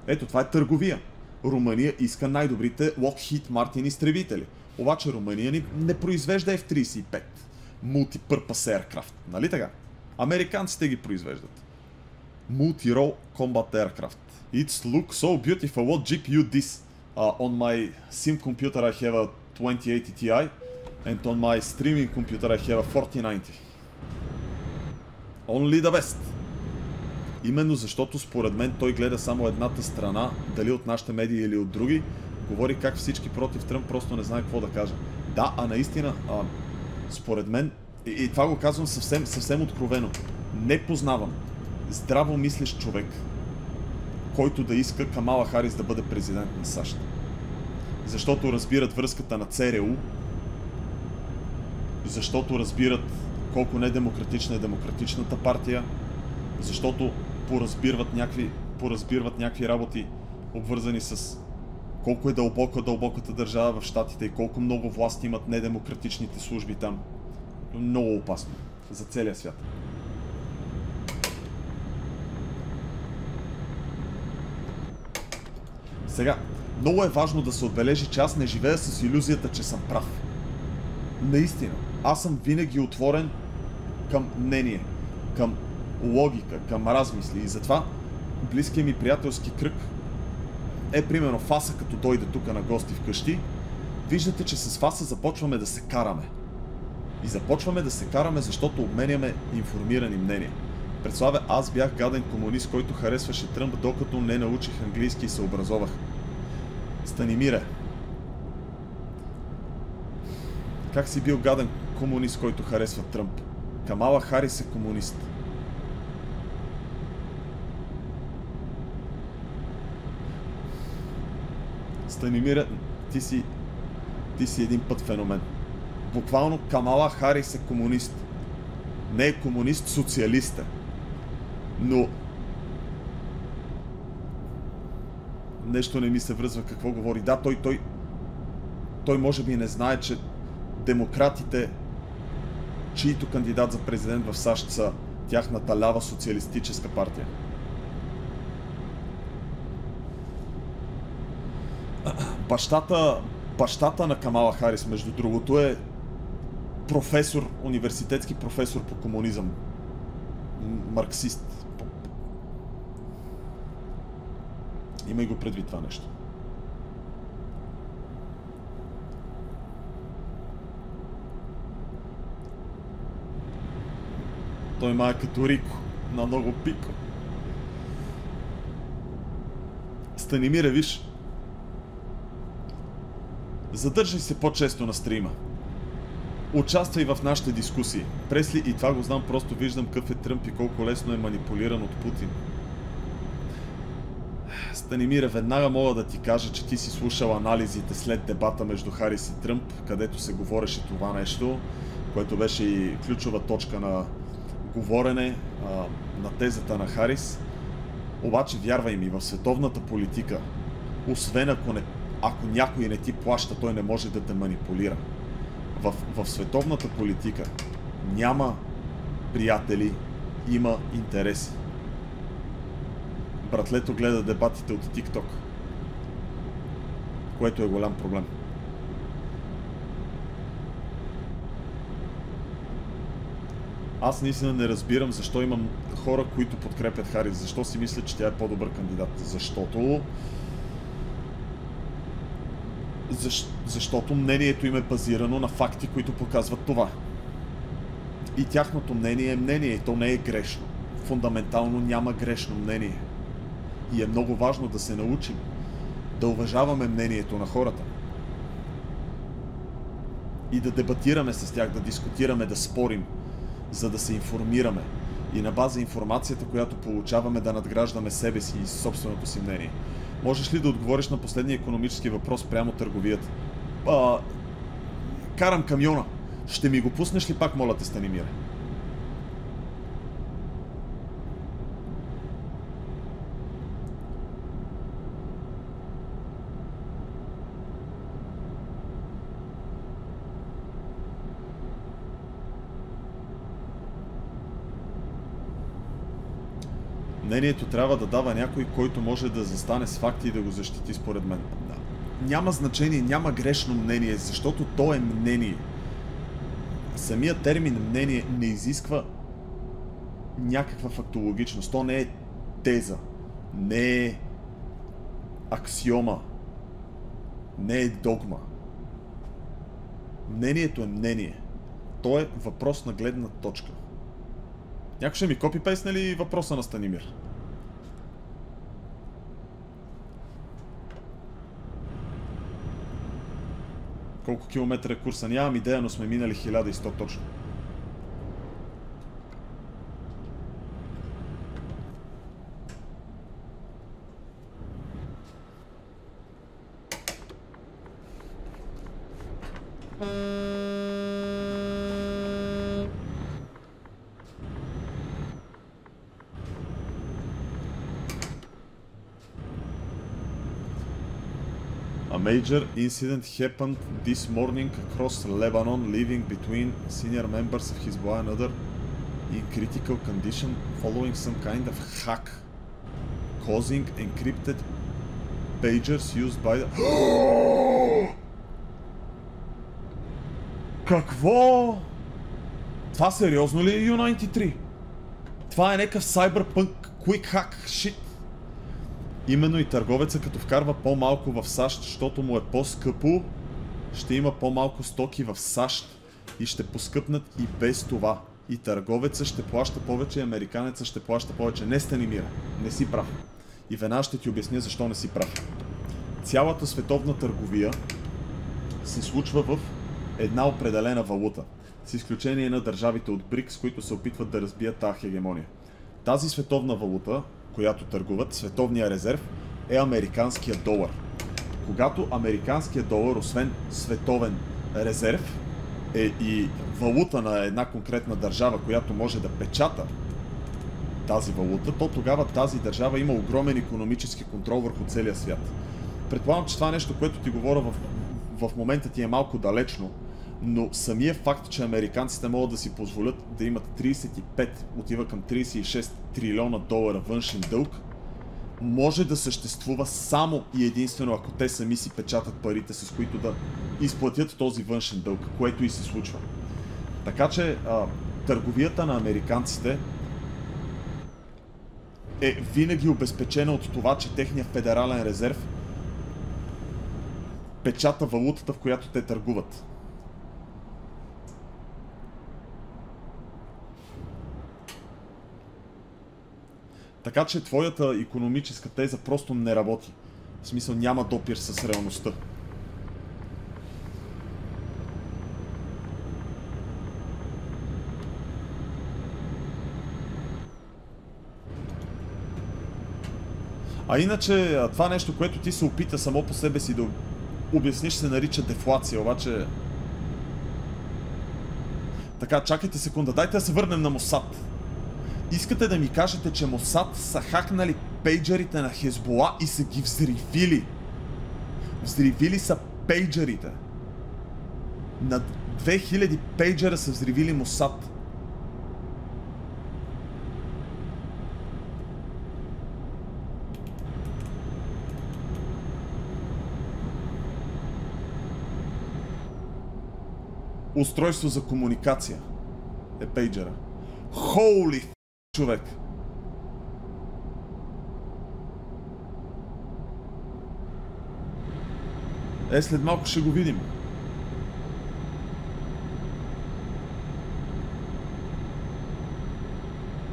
Ето, това е търговия. Румъния иска най-добрите Lockheed Martin изтребители. Обаче Румъния ни не произвежда F-35. Multipurpose Aircraft. Нали така? Американците ги произвеждат. Multi-Role Combat Aircraft. It looks so beautiful. What GPU this? Uh, on my sim computer I have a 2080 Ti and on my streaming computer I have a 4090. Only the best. Именно защото според мен той гледа само едната страна, дали от нашите медии или от други, говори как всички против Тръмп просто не знае какво да каже. Да, а наистина, а, според мен, и, и това го казвам съвсем, съвсем откровено, не познавам здраво мислещ човек, който да иска Камала Харис да бъде президент на САЩ. Защото разбират връзката на ЦРУ, защото разбират колко недемократична е демократичната партия, защото поразбирват някакви, поразбирват някакви работи, обвързани с колко е дълбока дълбоката държава в Штатите и колко много власти имат недемократичните служби там. Много опасно за целия свят. Сега, много е важно да се отбележи, че аз не живея с иллюзията, че съм прав. Наистина, аз съм винаги отворен към мнение, към логика, към размисли и затова близкият ми приятелски кръг е примерно Фаса, като дойде тук на гости вкъщи, виждате, че с Фаса започваме да се караме. И започваме да се караме, защото обменяме информирани мнения. Представя, аз бях гаден комунист, който харесваше Тръмп, докато не научих английски и се образовах. Станимире, как си бил гаден комунист, който харесва Тръмп? Камала Харис е комунист. Станимира, ти си, ти си един път феномен. Буквално Камала Харис е комунист. Не е комунист, социалист е. Но нещо не ми се връзва какво говори. Да, той, той, той може би не знае, че демократите, чието кандидат за президент в САЩ са тяхната лява социалистическа партия. Бащата, бащата на Камала Харис, между другото, е професор, университетски професор по комунизъм. Марксист. Има и го предвид това нещо. Той ма е като Рико, на много пико. Станимира, виж. Задържай се по-често на стрима. Участвай в нашите дискусии. Пресли, и това го знам, просто виждам какъв е Тръмп и колко лесно е манипулиран от Путин. Станимира, веднага мога да ти кажа, че ти си слушал анализите след дебата между Харис и Тръмп, където се говореше това нещо, което беше и ключова точка на говорене а, на тезата на Харис. Обаче, вярвай ми, в световната политика, освен ако, не, ако някой не ти плаща, той не може да те манипулира. В, в световната политика няма приятели, има интереси. Братлето гледа дебатите от TikTok, което е голям проблем. Аз наистина не разбирам защо имам хора, които подкрепят Харис. Защо си мисля, че тя е по-добър кандидат? Защото... Защ... Защото мнението им е базирано на факти, които показват това. И тяхното мнение е мнение, и то не е грешно. Фундаментално няма грешно мнение. И е много важно да се научим да уважаваме мнението на хората. И да дебатираме с тях, да дискутираме, да спорим, за да се информираме и на база информацията, която получаваме да надграждаме себе си и собственото си мнение. Можеш ли да отговориш на последния економически въпрос прямо търговията? А, карам камиона. Ще ми го пуснеш ли пак, моля те, Станимире? Мнението трябва да дава някой, който може да застане с факти и да го защити според мен. Да. Няма значение, няма грешно мнение, защото то е мнение. Самия термин мнение не изисква някаква фактологичност. То не е теза, не е аксиома, не е догма. Мнението е мнение. То е въпрос на гледна точка. Някой ще ми копи песне ли въпроса на Станимир? Колко километра е курса? Нямам идея, но сме минали 1100 точно. major incident happened this morning across Lebanon, leaving between senior members of Hezbollah and other in critical condition following some kind of hack, causing encrypted pagers used by the... Какво? Това сериозно ли е U93? Това е някакъв Cyberpunk Quick Hack shit. Именно и търговеца като вкарва по-малко в САЩ, защото му е по-скъпо, ще има по-малко стоки в САЩ и ще поскъпнат и без това. И търговеца ще плаща повече, и американеца ще плаща повече. Не Станимира, не си прав. И веднага ще ти обясня защо не си прав. Цялата световна търговия се случва в една определена валута, с изключение на държавите от БРИКС, които се опитват да разбият тази хегемония. Тази световна валута, която търгуват, световния резерв, е американския долар. Когато американския долар, освен световен резерв, е и валута на една конкретна държава, която може да печата тази валута, то тогава тази държава има огромен економически контрол върху целия свят. Предполагам, че това нещо, което ти говоря в, в момента ти е малко далечно, но самия факт, че американците могат да си позволят да имат 35, отива към 36 трилиона долара външен дълг, може да съществува само и единствено ако те сами си печатат парите, с които да изплатят този външен дълг, което и се случва. Така че а, търговията на американците е винаги обезпечена от това, че техният федерален резерв печата валутата, в която те търгуват. Така че твоята економическа теза просто не работи. В смисъл няма допир с реалността. А иначе, това нещо, което ти се опита само по себе си да обясниш, се нарича дефлация, обаче... Така, чакайте секунда, дайте да се върнем на Мосад. Искате да ми кажете, че Мосад са хакнали пейджерите на Хезбола и са ги взривили. Взривили са пейджерите. На 2000 пейджера са взривили Мосад. Устройство за комуникация е пейджера. Holy човек. Е, след малко ще го видим.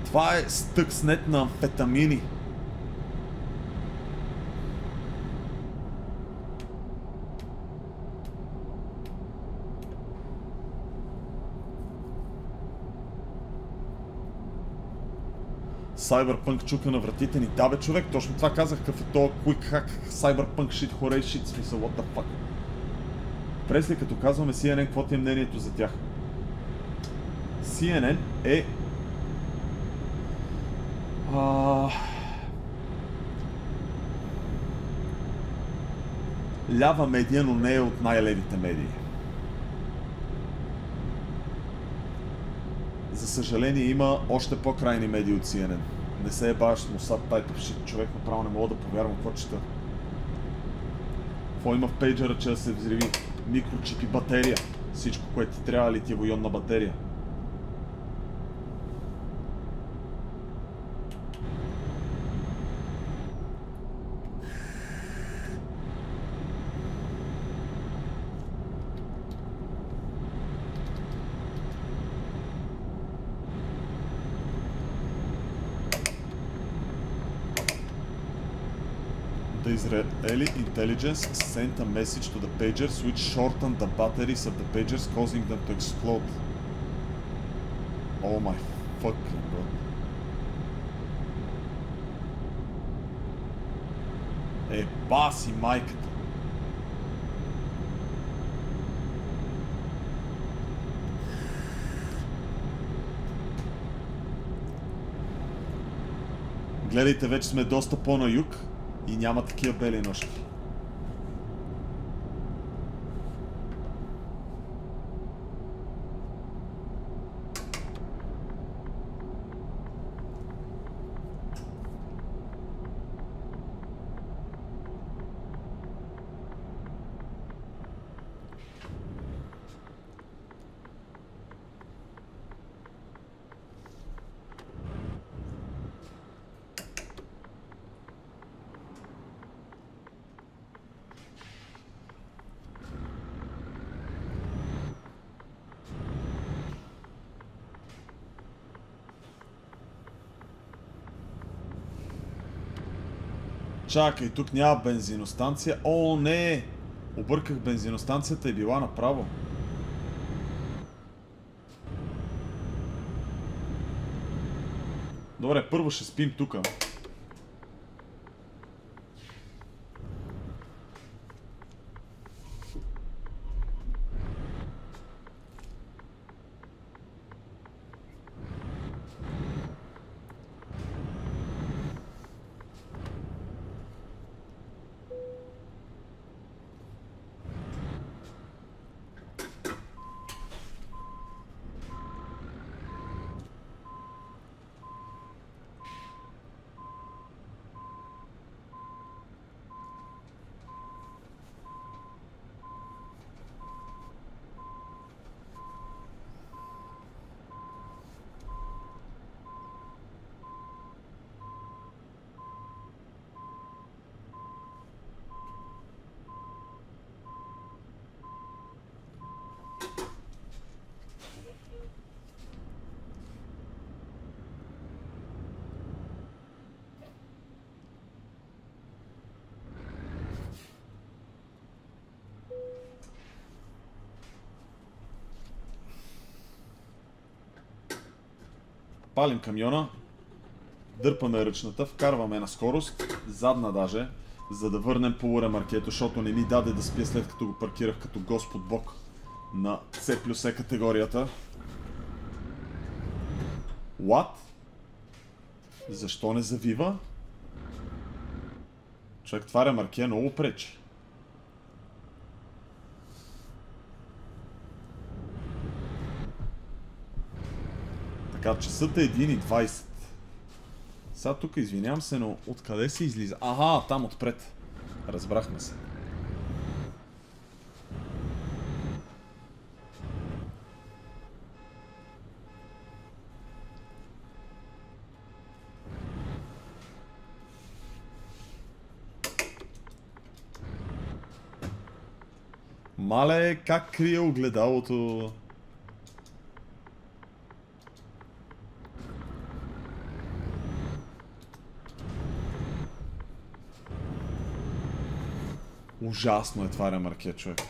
Това е стъкснет на амфетамини. Cyberpunk чука на вратите ни. Да бе човек, точно това казах, какъв е то quick hack, Cyberpunk shit, хорей shit, смисъл, what the fuck. Пресли, като казваме CNN, какво ти е мнението за тях? CNN е... А... Лява медия, но не е от най-левите медии. За съжаление има още по-крайни медии от CNN. Не се е с Mossad Type Shit. Човек направо не мога да повярвам какво чета. Какво има в пейджера, че да се взриви микрочип и батерия? Всичко, което ти трябва литиево-ионна батерия. The Israeli intelligence sent a message to the pagers which shortened the batteries of the pagers causing them to explode. Oh my fucking god. Е, баси майката. Гледайте, вече сме доста по-на юг и няма такива бели нощи. Чакай, тук няма бензиностанция. О, не! Обърках бензиностанцията е била направо. Добре, първо ще спим тука. Палим камиона, дърпаме ръчната, вкарваме на скорост, задна даже, за да върнем полуремаркето, защото не ми даде да спя след като го паркирах като Господ Бог на C плюс E категорията. What? Защо не завива? Човек, това ремарке много пречи. Така, часът е 1.20. Сега тук извинявам се, но откъде се излиза? Ага, там отпред. Разбрахме се. Мале, как крие огледалото? Ужасно е това ремарке, човек.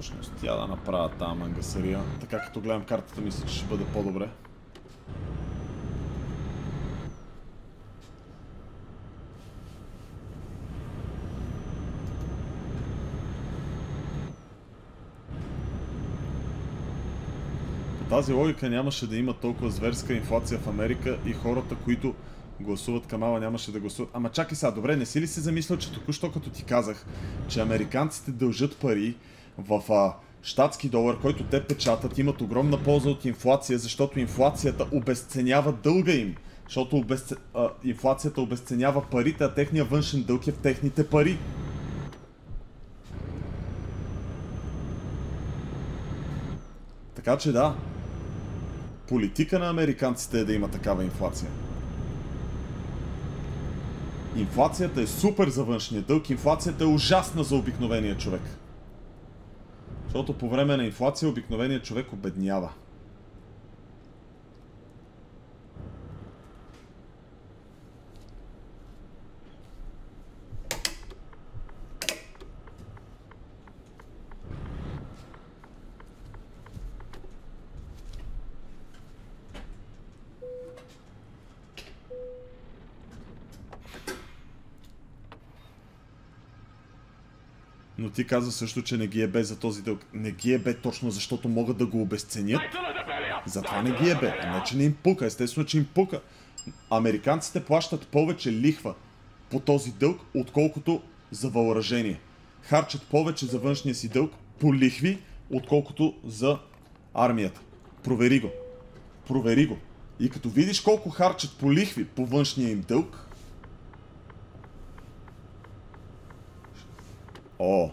Всъщност, тя да направя тази мангасария. Така като гледам картата, мисля, че ще бъде по-добре. По тази логика нямаше да има толкова зверска инфлация в Америка и хората, които гласуват Камала, нямаше да гласуват. Ама чакай сега, добре, не си ли се замислял, че току-що като ти казах, че американците дължат пари в а, щатски долар, който те печатат, имат огромна полза от инфлация, защото инфлацията обесценява дълга им. Защото обесце... а, инфлацията обесценява парите, а техния външен дълг е в техните пари. Така че да, политика на американците е да има такава инфлация. Инфлацията е супер за външния дълг, инфлацията е ужасна за обикновения човек. Защото по време на инфлация обикновеният човек обеднява. Но ти каза също, че не ги е бе за този дълг. Не ги е бе точно защото могат да го обесценят. Затова не ги е бе. Не, че не им пука. Естествено, че им пука. Американците плащат повече лихва по този дълг, отколкото за въоръжение. Харчат повече за външния си дълг по лихви, отколкото за армията. Провери го. Провери го. И като видиш колко харчат по лихви по външния им дълг, О!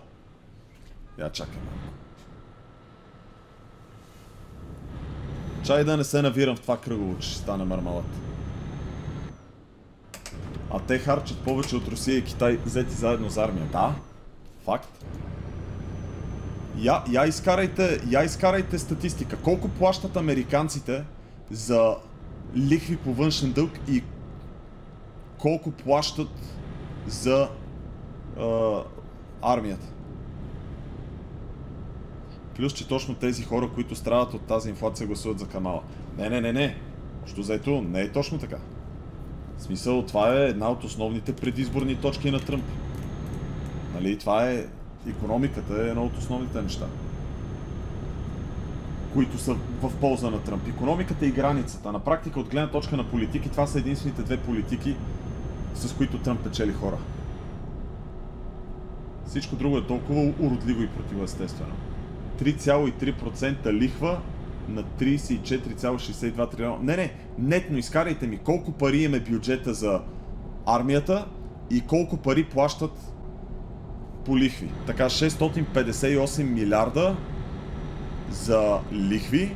Я чакай. Чай да не се навирам в това кръгово, че ще стане мармалът. А те харчат повече от Русия и Китай взети заедно с армия. Да, факт. Я, я, изкарайте, я изкарайте статистика. Колко плащат американците за лихви по външен дълг и колко плащат за армията. Плюс, че точно тези хора, които страдат от тази инфлация, гласуват за Камала. Не, не, не, не. Общо заето не е точно така. В смисъл, това е една от основните предизборни точки на Тръмп. Нали, това е... Економиката е едно от основните неща. Които са в полза на Тръмп. Економиката и границата. На практика, от гледна точка на политики, това са единствените две политики, с които Тръмп печели хора. Всичко друго е толкова уродливо и противоестествено. 3,3% лихва на 34,62 трилиона. Не, не, нетно изкарайте ми колко пари имаме бюджета за армията и колко пари плащат по лихви. Така 658 милиарда за лихви,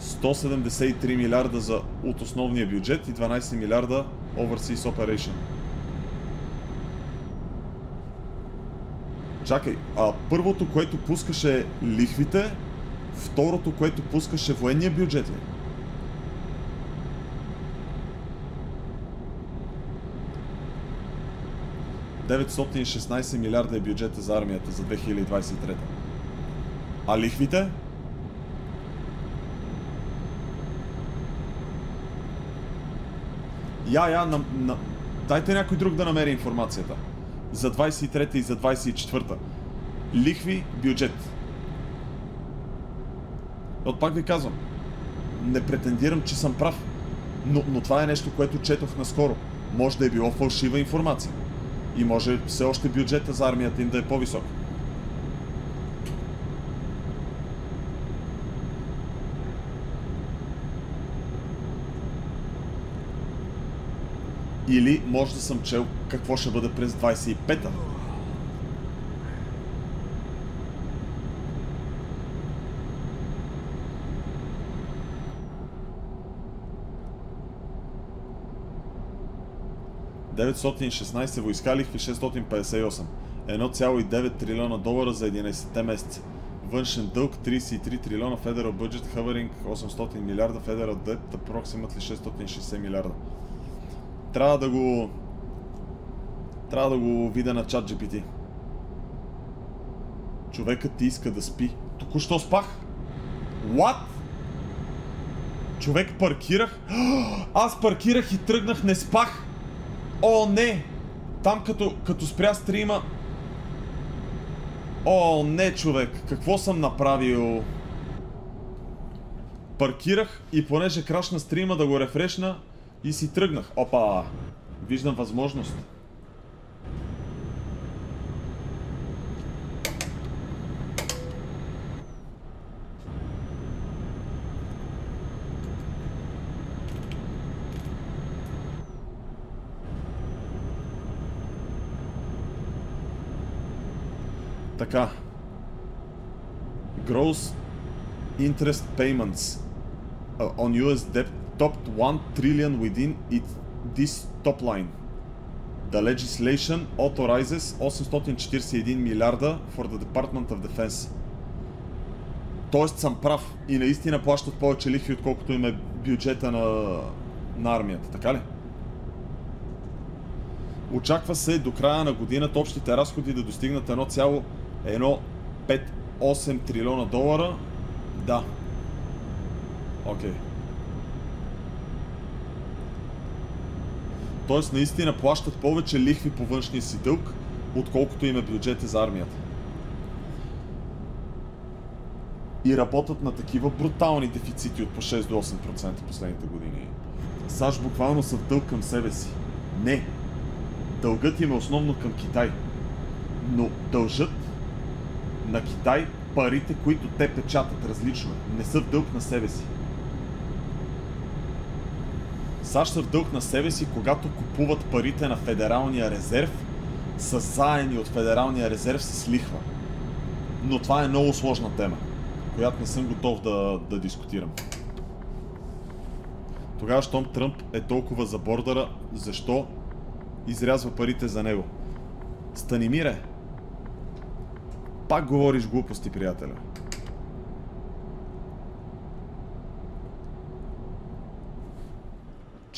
173 милиарда за, от основния бюджет и 12 милиарда Overseas Operation. Чакай, а първото, което пускаше лихвите, второто, което пускаше военния бюджет ли? ...916 милиарда е бюджета за армията за 2023. А лихвите? Я, я, на, на... дайте някой друг да намери информацията за 23-та и за 24-та. Лихви, бюджет. От пак ви казвам, не претендирам, че съм прав, но, но това е нещо, което четох наскоро. Може да е било фалшива информация. И може все още бюджета за армията им да е по-висок. Или може да съм чел какво ще бъде през 25-та. ...916 войска лихви 658. 1,9 трилиона долара за 11 месеца. Външен дълг 33 трилиона, Federal Budget Hovering 800 милиарда, Federal Debt Approximately 660 милиарда. Трябва да го... Трябва да го видя на чат GPT. Човекът ти иска да спи. Току-що спах. What? Човек паркирах. Аз паркирах и тръгнах, не спах. О, не! Там като, като спря стрима... О, не, човек! Какво съм направил? Паркирах и понеже крашна стрима да го рефрешна, и си тръгнах. Опа! Виждам възможност. Така. Gross interest payments on US debt topped 1 trillion within it, this top line. The legislation authorizes 841 милиарда for the Department of Defense. Тоест съм прав и наистина плащат повече лихви, отколкото им е бюджета на, на армията, така ли? Очаква се до края на годината общите разходи да достигнат 1,158 трилиона долара. Да. Окей. Okay. Тоест наистина плащат повече лихви по външния си дълг, отколкото им е бюджета за армията. И работят на такива брутални дефицити от по 6 до 8% последните години. САЩ буквално са дълг към себе си. Не. Дългът им е основно към Китай. Но дължат на Китай парите, които те печатат различно. Не са в дълг на себе си. САЩ са в дълг на себе си, когато купуват парите на Федералния резерв с заеми от Федералния резерв с лихва. Но това е много сложна тема, която не съм готов да, да дискутирам. Тогава, щом Тръмп е толкова за бордъра, защо изрязва парите за него? Станимире, пак говориш глупости, приятеля.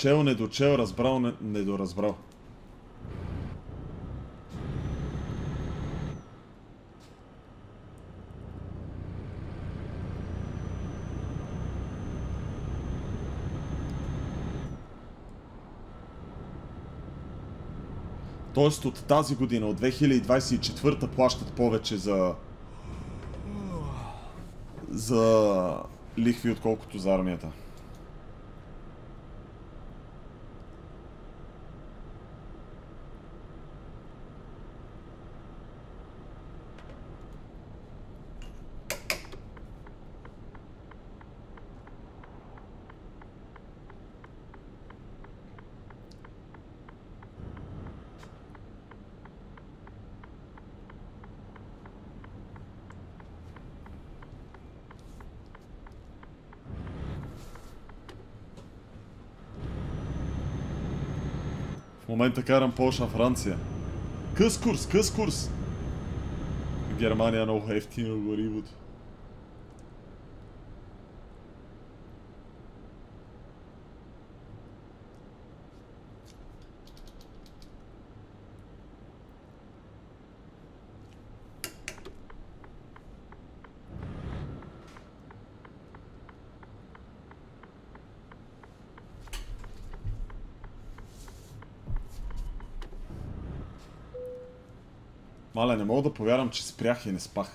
Чел недочел, разбрал не, недоразбрал. Тоест от тази година, от 2024 плащат повече за за лихви, отколкото за армията. В момента карам Полша-Франция. Къс курс, къс курс! В Германия много ефтино горивото. Мале, не мога да повярвам, че спрях и не спах.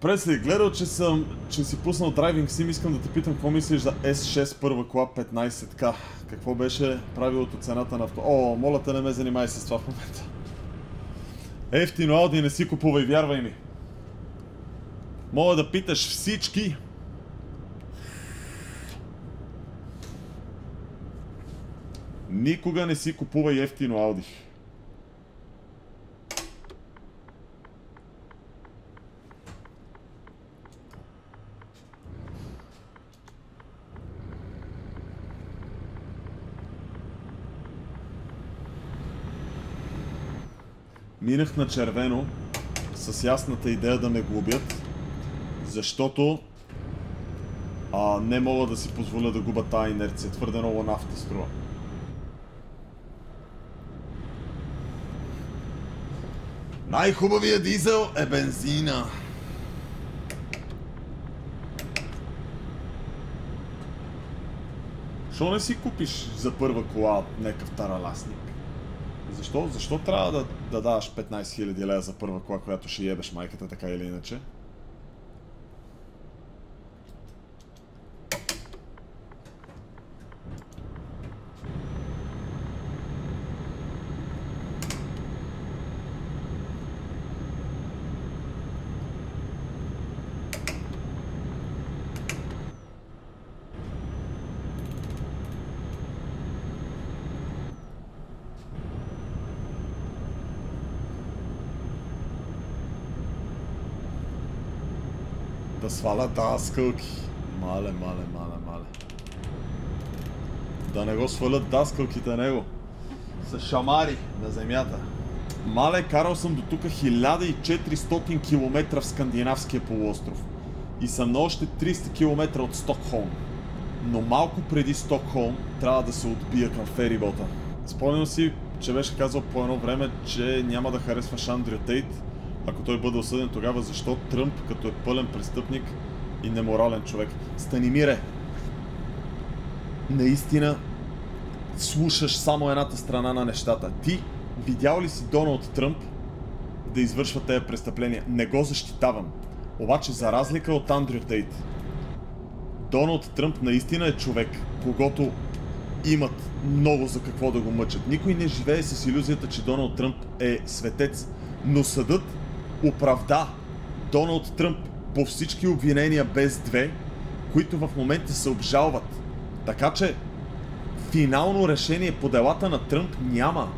Пресли, гледал, че съм, че си пуснал Driving Sim, искам да те питам какво мислиш за S6 първа кола 15K. Какво беше правилото цената на авто? О, моля те не ме занимай с това в момента. Ефтино Ауди не си купувай, вярвай ми. Мога да питаш всички. Никога не си купувай ефтино Ауди. Минах на червено с ясната идея да ме глобят, защото а, не мога да си позволя да губа тази инерция. Твърде много нафта струва. Най-хубавия дизел е бензина. Що не си купиш за първа кола някакъв тараласник? Защо? Защо трябва да, да даваш 15 000 лея за първа кола, която ще ебеш майката така или иначе? Сваля даскалки. Мале, мале, мале, мале. Да не го свалят даскалките него. Са шамари на земята. Мале, карал съм до тук 1400 км в скандинавския полуостров. И съм на още 300 км от Стокхолм. Но малко преди Стокхолм трябва да се отбия към ферибота. Спомням си, че беше казал по едно време, че няма да харесваш Андрю Тейт, ако той бъде осъден тогава, защо Тръмп, като е пълен престъпник и неморален човек. Станимире, наистина слушаш само едната страна на нещата. Ти видял ли си Доналд Тръмп да извършва тези престъпления? Не го защитавам. Обаче, за разлика от Андрю Тейт, Доналд Тръмп наистина е човек, когато имат много за какво да го мъчат. Никой не живее с иллюзията, че Доналд Тръмп е светец, но съдът оправда Доналд Тръмп по всички обвинения без две, които в момента се обжалват. Така че финално решение по делата на Тръмп няма.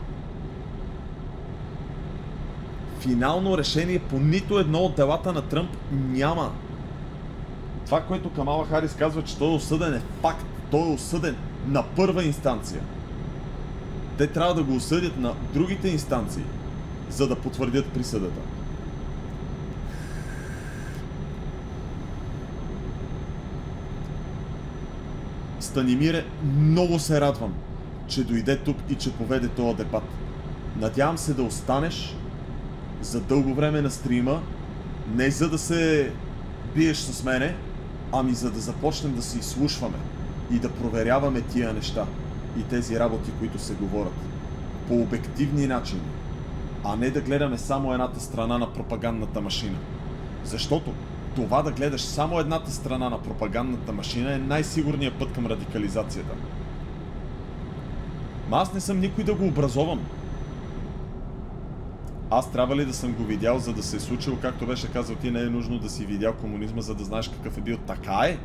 Финално решение по нито едно от делата на Тръмп няма. Това, което Камала Харис казва, че той е осъден е факт. Той е осъден на първа инстанция. Те трябва да го осъдят на другите инстанции, за да потвърдят присъдата. Станимире, много се радвам, че дойде тук и че поведе този дебат. Надявам се да останеш за дълго време на стрима, не за да се биеш с мене, ами за да започнем да се изслушваме и да проверяваме тия неща и тези работи, които се говорят по обективни начини, а не да гледаме само едната страна на пропагандната машина. Защото това да гледаш само едната страна на пропагандната машина е най-сигурният път към радикализацията. Ма аз не съм никой да го образовам. Аз трябва ли да съм го видял, за да се е случило, както беше казал ти, не е нужно да си видял комунизма, за да знаеш какъв е бил. Така е.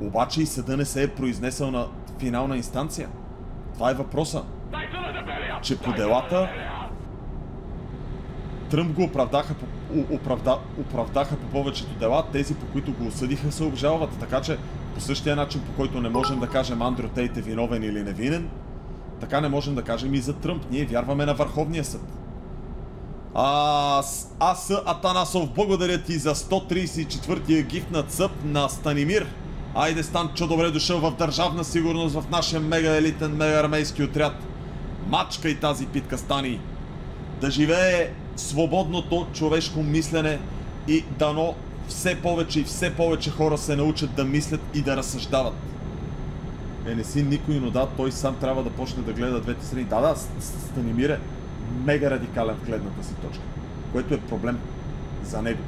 Обаче и съда не се е произнесъл на финална инстанция. Това е въпроса. Че по делата Тръмп го оправдаха по, оправда, оправдаха по повечето дела, тези по които го осъдиха се обжалват. Така че по същия начин, по който не можем да кажем Андрю Тейт е виновен или невинен, така не можем да кажем и за Тръмп. Ние вярваме на Върховния съд. Аз, аз Атанасов, благодаря ти за 134-я гифт на цъп на Станимир. Айде Станчо, добре дошъл в Държавна сигурност в нашия мега елитен мега армейски отряд. Мачка и тази питка стани. Да живее свободното човешко мислене и дано все повече и все повече хора се научат да мислят и да разсъждават. Е, не си никой, но да, той сам трябва да почне да гледа двете страни. Да, да, Станимир е мега радикален в гледната си точка, което е проблем за него.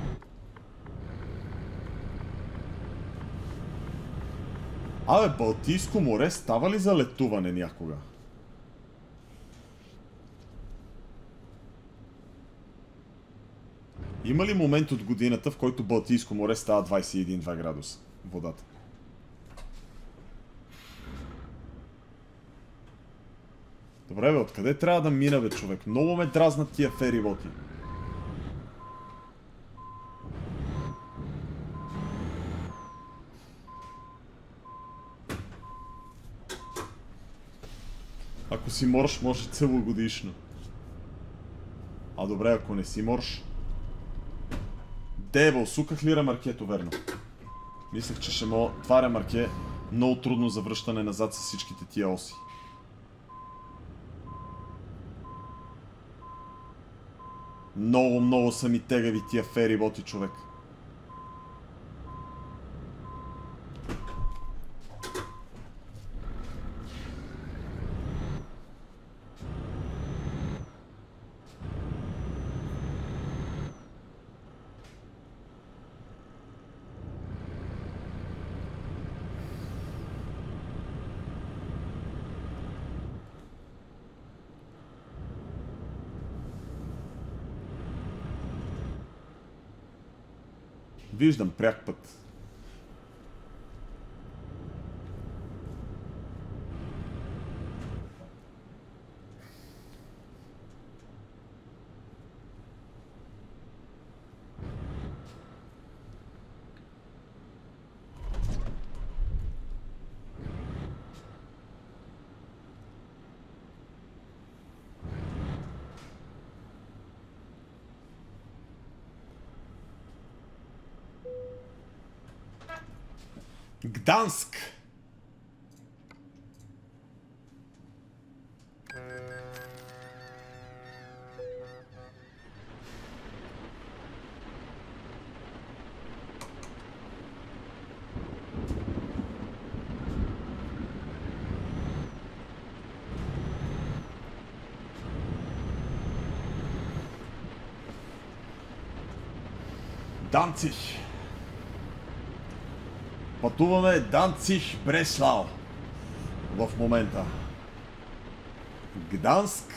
Абе, Балтийско море става ли за летуване някога? Има ли момент от годината, в който Балтийско море става 21-2 градуса водата? Добре бе, откъде трябва да мина бе човек? Много ме дразнат тия фериботи. Ако си морш, може целогодишно. А добре, ако не си морш... Девол, суках ли ремаркето, верно? Мислех, че ще мога... Това ремарке много трудно за връщане назад с всичките тия оси. Много, много са ми тегави тия фериботи, човек. Виждам пряк път. Гданск! Данцих. Пътуваме Данцих Бреслау в момента. Гданск.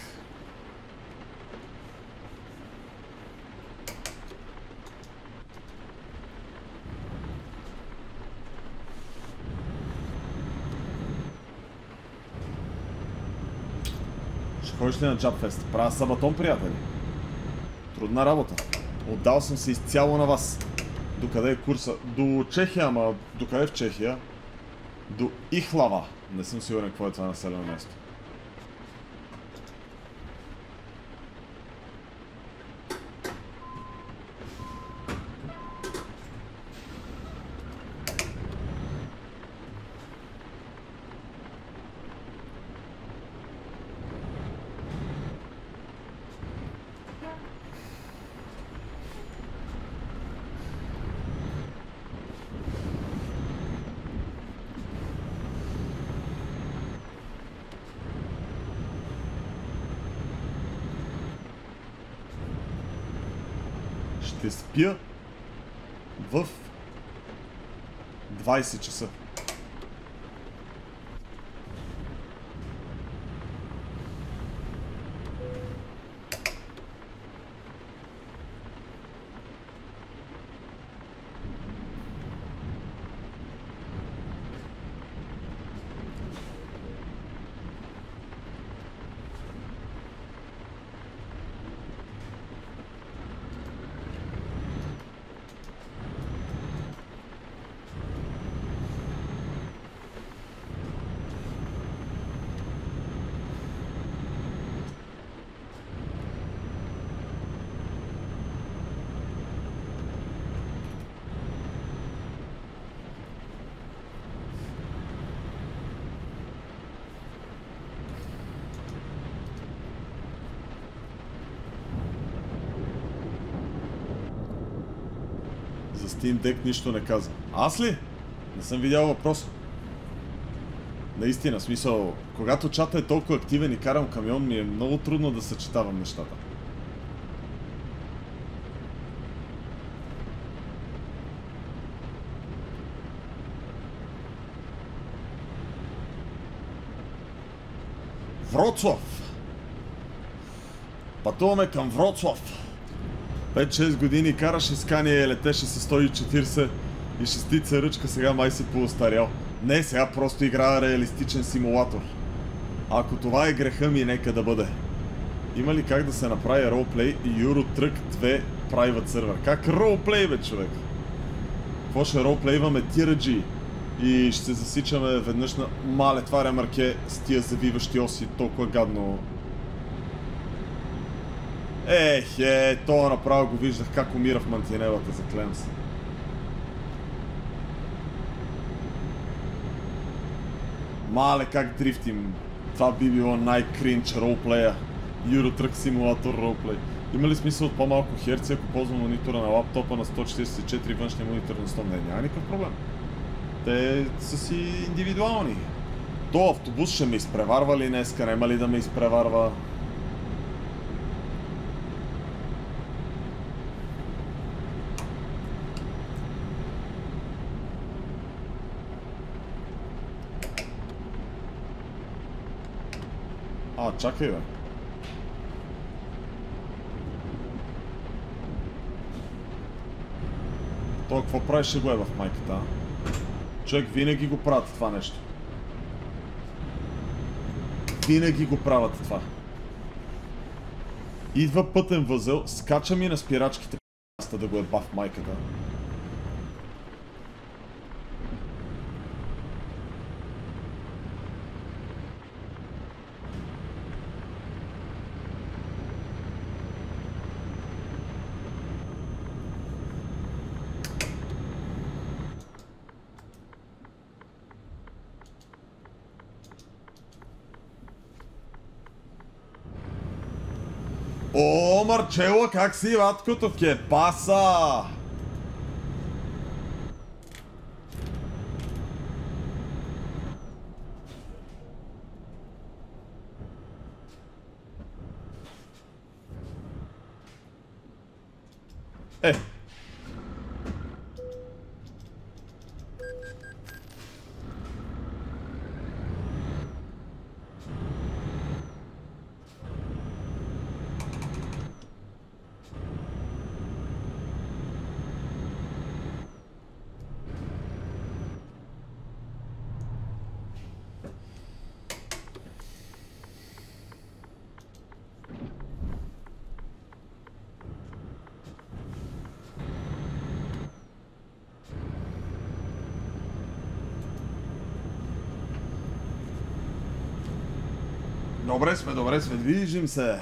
Ще ходиш ли на Джабфест? Правя сабатон, приятели. Трудна работа. Отдал съм се изцяло на вас. До къде е курса? До Чехия, ама до къде в Чехия? До Ихлава. Не съм сигурен какво е това населено място. Ще спя в 20 часа. Steam Deck нищо не каза. Аз ли? Не съм видял въпроса. Наистина, смисъл, когато чата е толкова активен и карам камион, ми е много трудно да съчетавам нещата. Вроцлав! Пътуваме към Вроцлав! 5-6 години караше Скания и летеше с 140 и шестица ръчка, сега май си поостарял. Не, сега просто играя реалистичен симулатор. Ако това е греха ми, нека да бъде. Има ли как да се направи ролплей и Euro Truck 2 private сервер? Как ролплей, бе, човек? Какво ще ролплейваме TRG? И ще се засичаме веднъж на... Мале, това ремарке с тия завиващи оси, толкова гадно Ех, е, то направо го виждах как умира в мантинелата, заклем се. Мале, как дрифтим. Това би било най-кринч ролплея. Euro Truck Simulator ролплей. Има ли смисъл от по-малко херци, ако ползвам монитора на лаптопа на 144 външния монитор на 100? Не, няма никакъв проблем. Те са си индивидуални. То автобус ще ме изпреварва ли днеска, няма ли да ме изпреварва? А, чакай бе. То какво правеше го е в майката, а? Човек винаги го правят това нещо. Винаги го правят това. Идва пътен възел, скача ми на спирачките да го е бав майката. О, Марчело, как си, ваткото? Ке паса! Е, Добре сме, добре сме, движим се.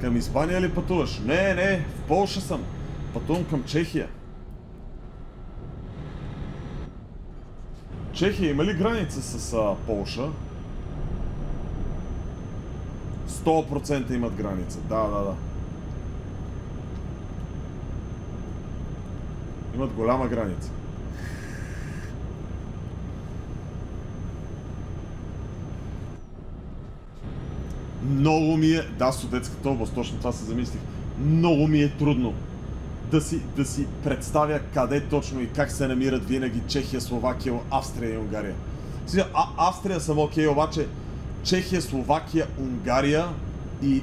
Към Испания ли пътуваш? Не, не, в Полша съм. Пътувам към Чехия. Чехия има ли граница с а, Полша? 100% имат граница. Да, да, да. Имат голяма граница. Много ми е... Да, Судетската област, точно това се замислих. Много ми е трудно да си, да си представя къде точно и как се намират винаги Чехия, Словакия, Австрия и Унгария. Сега, а, Австрия съм окей, обаче Чехия, Словакия, Унгария и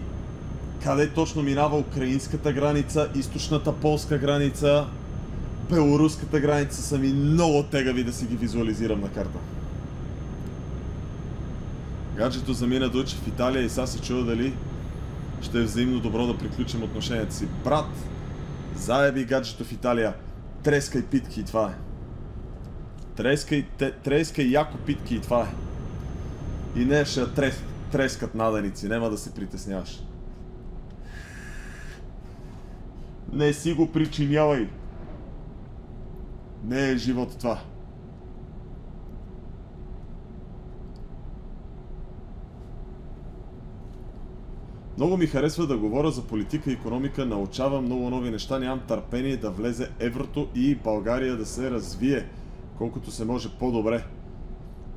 къде точно минава украинската граница, източната полска граница, белоруската граница са ми много тегави да си ги визуализирам на карта. Гаджето замина да учи в Италия и сега се чува дали ще е взаимно добро да приключим отношенията си. Брат, заеби гаджето в Италия. Трескай питки и това е. Трескай, те, трескай яко питки и това е. И не ще трес, трескат наденици, няма да се притесняваш. Не си го причинявай. Не е живот това. Много ми харесва да говоря за политика и економика, научавам много нови неща, нямам търпение да влезе еврото и България да се развие колкото се може по-добре.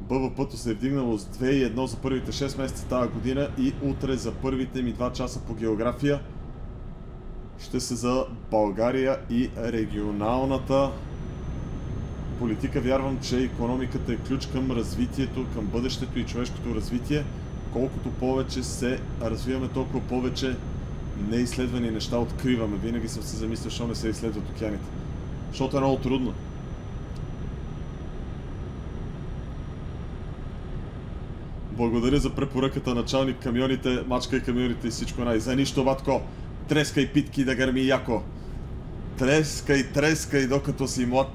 БВП-то се е вдигнало с 2,1 за първите 6 месеца тази година и утре за първите ми 2 часа по география ще се за България и регионалната политика. Вярвам, че економиката е ключ към развитието, към бъдещето и човешкото развитие колкото повече се развиваме, толкова повече неизследвани неща откриваме. Винаги съм се замислял, защо не се изследват океаните. Защото е много трудно. Благодаря за препоръката, началник камионите, мачкай камионите и всичко най. За нищо, батко. Трескай питки да гърми яко. Трескай, трескай, докато си млад.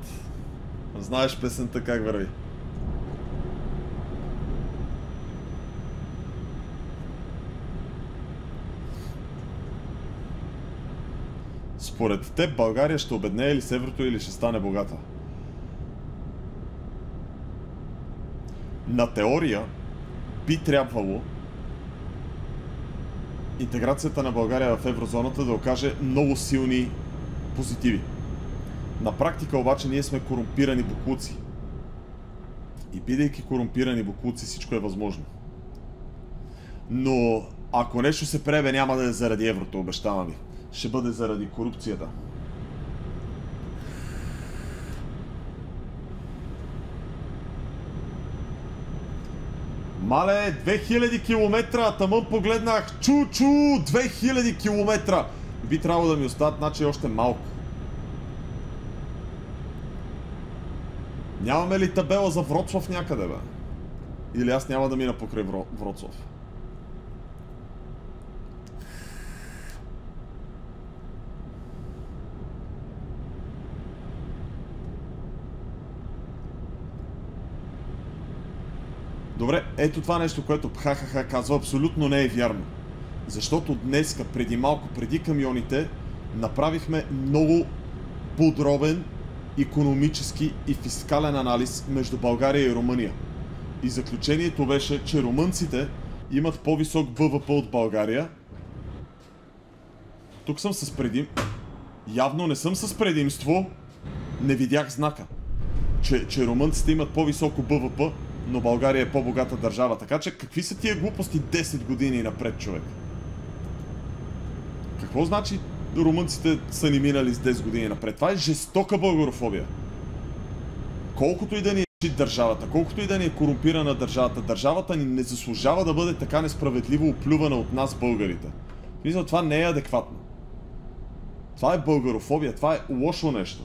Знаеш песента как върви. Според теб България ще обеднее ли с или ще стане богата? На теория би трябвало интеграцията на България в еврозоната да окаже много силни позитиви. На практика обаче ние сме корумпирани буклуци. И бидейки корумпирани буклуци всичко е възможно. Но ако нещо се пребе няма да е заради еврото, обещавам ви ще бъде заради корупцията. Мале, 2000 км, тъмън погледнах, чу-чу, 2000 км. Би трябвало да ми остават, значи още малко. Нямаме ли табела за Вроцлав някъде, бе? Или аз няма да мина покрай Вроцлав? Добре, ето това нещо, което ха-ха-ха казва, абсолютно не е вярно. Защото днеска, преди малко, преди камионите, направихме много подробен економически и фискален анализ между България и Румъния. И заключението беше, че румънците имат по-висок БВП от България. Тук съм с предим... Явно не съм с предимство. Не видях знака. Че, че румънците имат по-високо БВП, но България е по-богата държава. Така че какви са тия глупости 10 години напред, човек? Какво значи румънците са ни минали с 10 години напред? Това е жестока българофобия. Колкото и да ни е държавата, колкото и да ни е корумпирана държавата, държавата ни не заслужава да бъде така несправедливо оплювана от нас българите. Мисля, това не е адекватно. Това е българофобия, това е лошо нещо.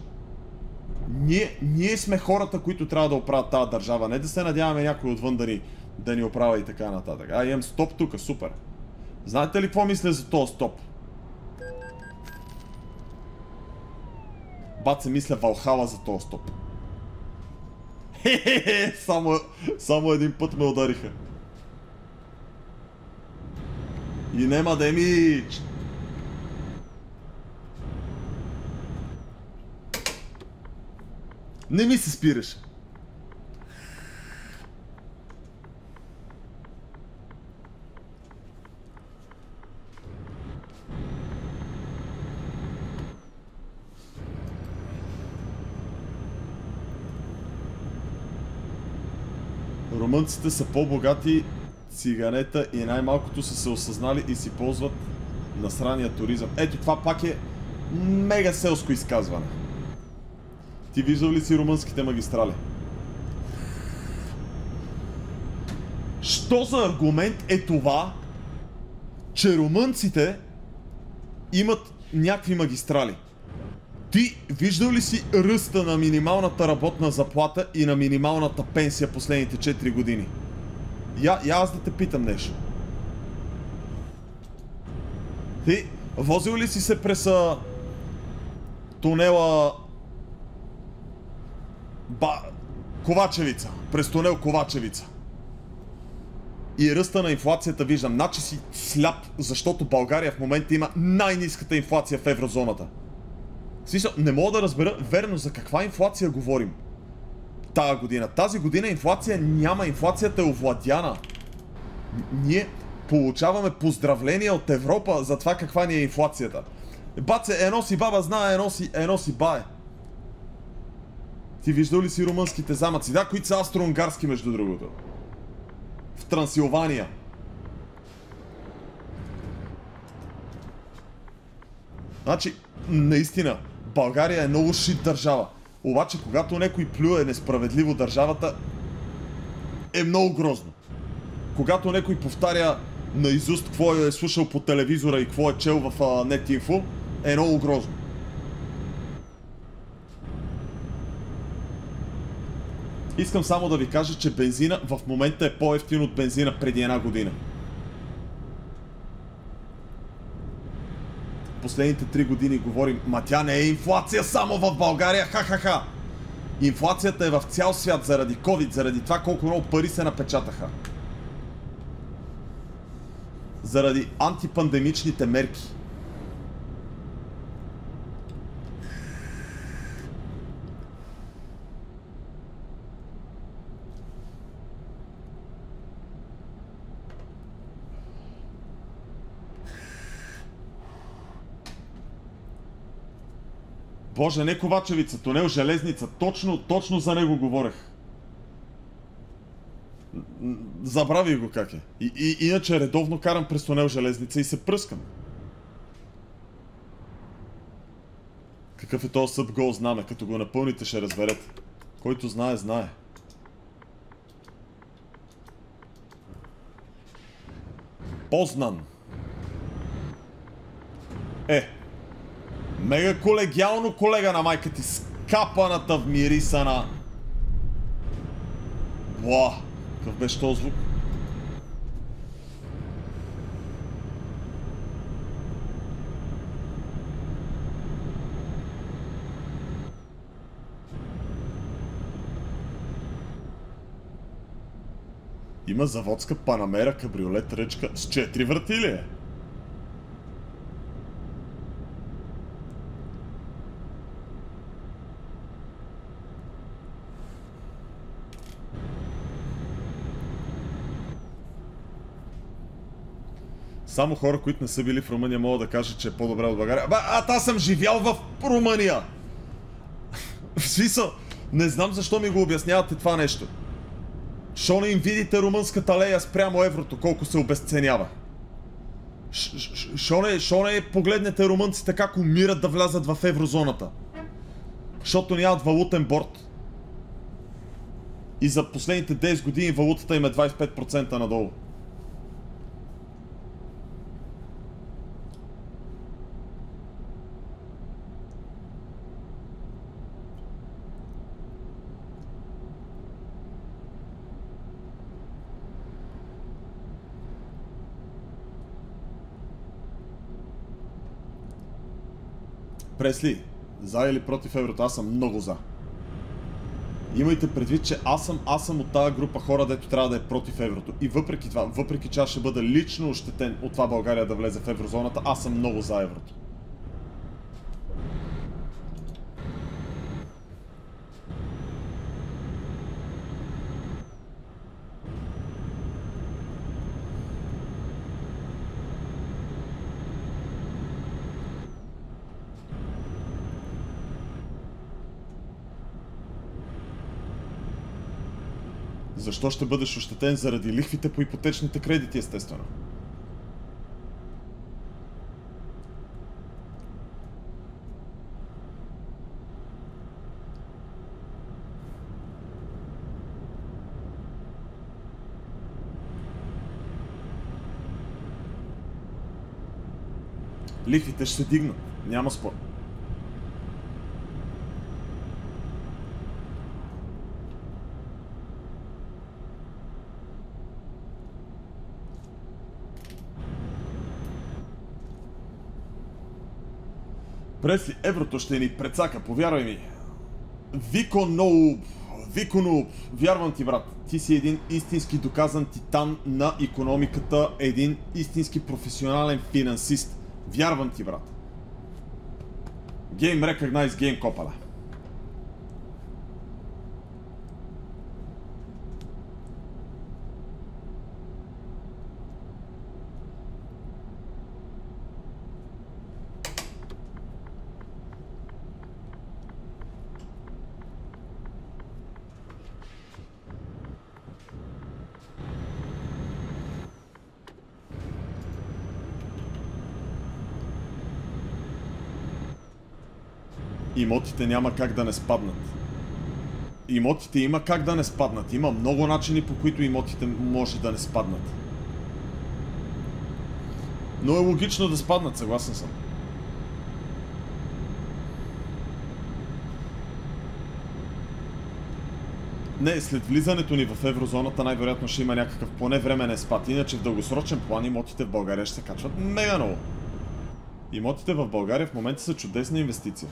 Ние, ние сме хората, които трябва да оправят тази държава, не да се надяваме някой отвън да ни, да ни оправя и така нататък. А, имам стоп тук, супер. Знаете ли какво мисля за този стоп? Бат се мисля Валхала за този стоп. Хе-хе-хе, само, само един път ме удариха. И нема демидж. Не ми се спираш. Румънците са по-богати циганета и най-малкото са се осъзнали и си ползват насрания туризъм. Ето това пак е мега селско изказване. Ти виждал ли си румънските магистрали? Що за аргумент е това, че румънците имат някакви магистрали? Ти виждал ли си ръста на минималната работна заплата и на минималната пенсия последните 4 години? Я, я аз да те питам нещо. Ти возил ли си се през а, тунела Ба... Ковачевица. През тунел Ковачевица. И ръста на инфлацията виждам. Значи си сляп, защото България в момента има най-низката инфлация в еврозоната. Смисъл, не мога да разбера верно за каква инфлация говорим. Тая година. Тази година инфлация няма. Инфлацията е овладяна. Ние получаваме поздравления от Европа за това каква ни е инфлацията. Баце, едно си баба знае, едно си, едно си бае. Ти виждал ли си румънските замъци? Да, които са австро-унгарски, между другото. В Трансилвания. Значи, наистина, България е много шит държава. Обаче, когато някой плюе несправедливо държавата, е много грозно. Когато някой повтаря наизуст какво е слушал по телевизора и какво е чел в NetInfo, е много грозно. Искам само да ви кажа, че бензина в момента е по-ефтин от бензина преди една година. Последните три години говорим, ма тя не е инфлация само в България, ха-ха-ха. Инфлацията е в цял свят заради COVID, заради това колко много пари се напечатаха. Заради антипандемичните мерки. Боже, не Ковачевица, тунел Железница. Точно, точно за него говорех. Забрави го как е. И, и, иначе редовно карам през тунел Железница и се пръскам. Какъв е този съб гол знаме? Като го напълните ще разберете. Който знае, знае. Познан. Е, Мега колегиално колега на майка ти. Скапаната в мирисана. Бла. Какъв беше този звук? Има заводска панамера кабриолет ръчка с 4 вратили е. Само хора, които не са били в Румъния, могат да кажат, че е по-добре от България. Ба, а, аз съм живял в Румъния! в смисъл, не знам защо ми го обяснявате това нещо. Що не им видите румънската лея спрямо еврото, колко се обесценява? Що не, шо не погледнете румънците как умират да влязат в еврозоната? Защото нямат валутен борт. И за последните 10 години валутата им е 25% надолу. Пресли, за или против еврото? Аз съм много за. Имайте предвид, че аз съм, аз съм от тази група хора, дето трябва да е против еврото. И въпреки това, въпреки че аз ще бъда лично ощетен от това България да влезе в еврозоната, аз съм много за еврото. Защо ще бъдеш ощетен заради лихвите по ипотечните кредити, естествено? Лихвите ще се дигнат. Няма спор. Пресли, еврото ще ни прецака, повярвай ми. Вико Ноуб, Вико Ноуб, вярвам ти брат, ти си един истински доказан титан на економиката, един истински професионален финансист. Вярвам ти брат. Game Recognize Game Копала. Имотите няма как да не спаднат. Имотите има как да не спаднат. Има много начини по които имотите може да не спаднат. Но е логично да спаднат, съгласен съм. Не, след влизането ни в еврозоната най-вероятно ще има някакъв поне временен спад. Иначе в дългосрочен план имотите в България ще се качват мега много. Имотите в България в момента са чудесна инвестиция.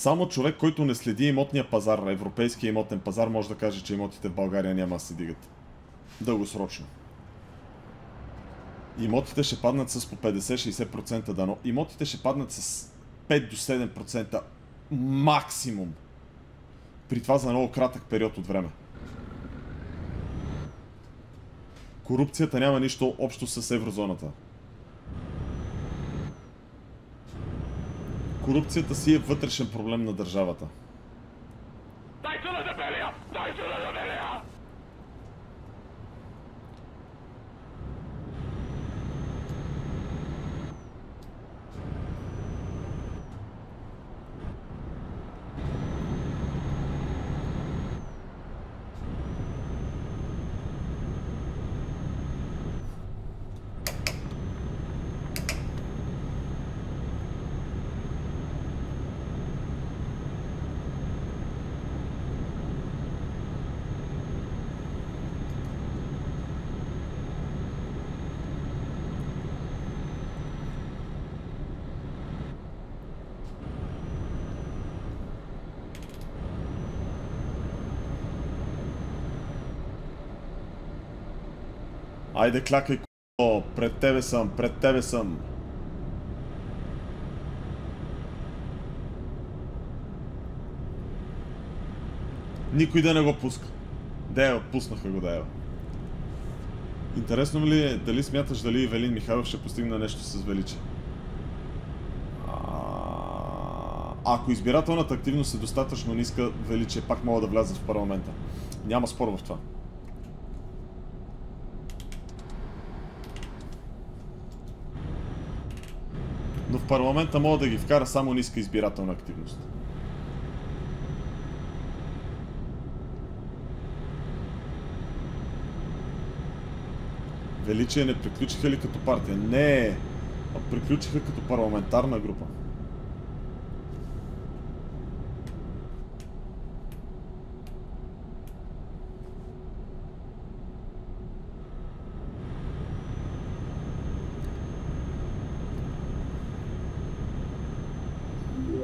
Само човек, който не следи имотния пазар, европейския имотен пазар, може да каже, че имотите в България няма да се дигат. Дългосрочно. Имотите ще паднат с по 50-60% дано. Имотите ще паднат с 5 до 7% максимум. При това за много кратък период от време. Корупцията няма нищо общо с еврозоната. Корупцията си е вътрешен проблем на държавата. Айде, клякай, ко, пред тебе съм, пред тебе съм. Никой да не го пуска. Део, пуснаха го, Део. Интересно ли е дали смяташ дали Велин Михайлов ще постигне нещо с величие? Ако избирателната активност е достатъчно ниска, величие пак мога да вляза в парламента. Няма спор в това. Но в парламента мога да ги вкара само ниска избирателна активност. Величие не приключиха ли като партия? Не, а приключиха като парламентарна група.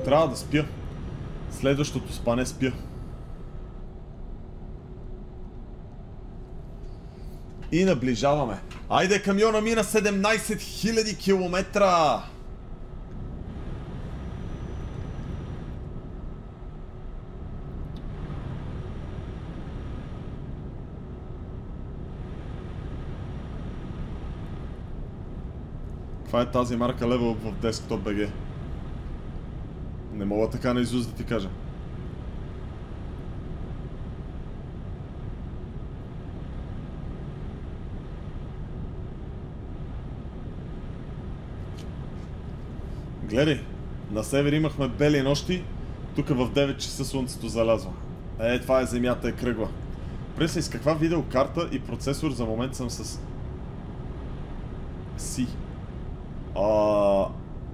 Трябва да спя. Следващото спане спя. И наближаваме. Айде, камиона мина 17 000 километра! Това е тази марка лева в Desktop BG. Не мога така на изуз да ти кажа. Гледай, на север имахме бели нощи, тук в 9 часа слънцето залязва. Е, това е земята е кръгла. Представи с каква видеокарта и процесор за момент съм с... Си. А,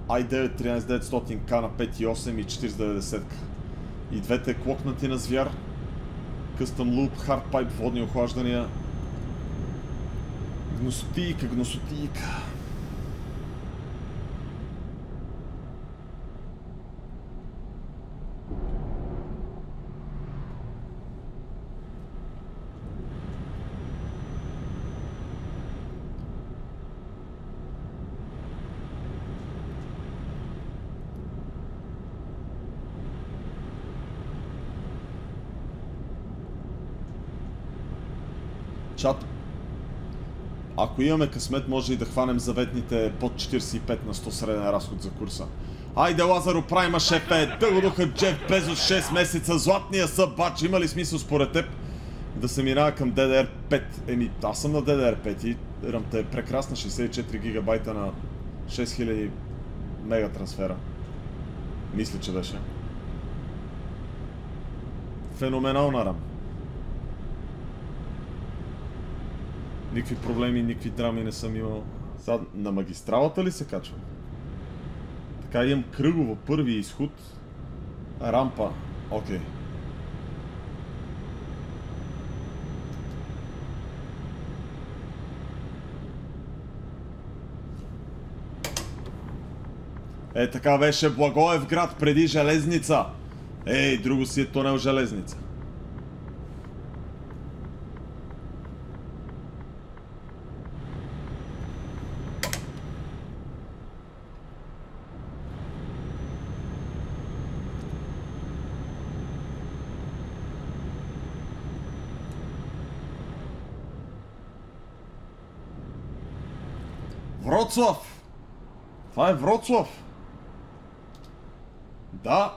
i9 13900K на 5.8 и 4090. И двете клокнати на звяр. Custom Loop, Hardpipe, водни охлаждания. Гносотийка, гносотийка. Чат. Ако имаме късмет, може и да хванем заветните под 45 на 100 среден разход за курса. Айде, Лазаро, прайма шефе, да духа Джеф Безос 6 месеца, златния събач, има ли смисъл според теб да се минава към DDR5? Еми, аз съм на DDR5 и ръмта е прекрасна, 64 гигабайта на 6000 мега трансфера. Мисля, че беше. Феноменална рам. Никакви проблеми, никакви драми не съм имал. Сега, на магистралата ли се качвам? Така имам кръгово първи изход. Рампа. Окей. Okay. Е, така беше Благоев град преди железница. Ей, друго си е тунел железница. Вроцлав! Това е Вроцлав! Да!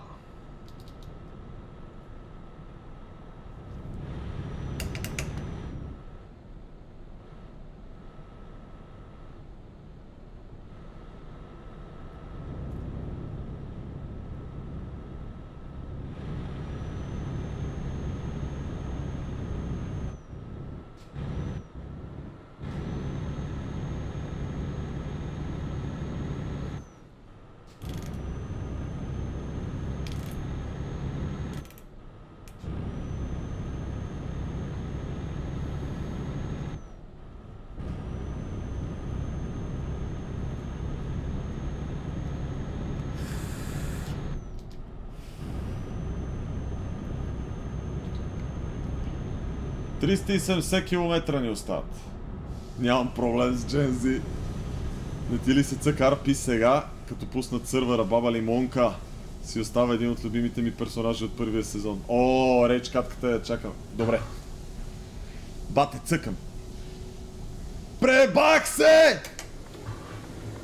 Триста и 70 км ни остават. Нямам проблем с Джензи. Не ти ли се цъкар пи сега, като пуснат сървъра Баба Лимонка? Си остава един от любимите ми персонажи от първия сезон. О, реч катката я чакам. Добре. Бате, цъкам. Пребах се!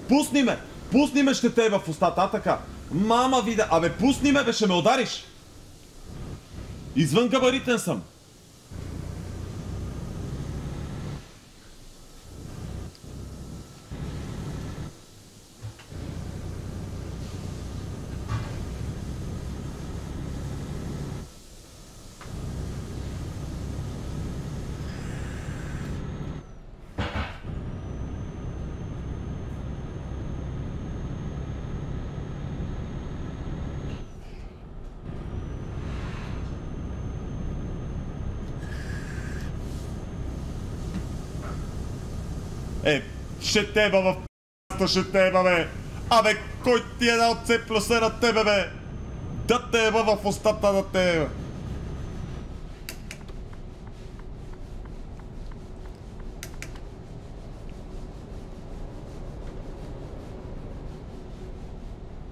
Пусни ме! Пусни ме, ще те е в устата, така. Мама вида... Абе, пусни ме, бе, ще ме удариш! Извън габаритен съм. Е, ще теба в п***та, ще теба, бе! Абе, кой ти е дал C плюса на тебе, бе? Да теба в устата на тебе!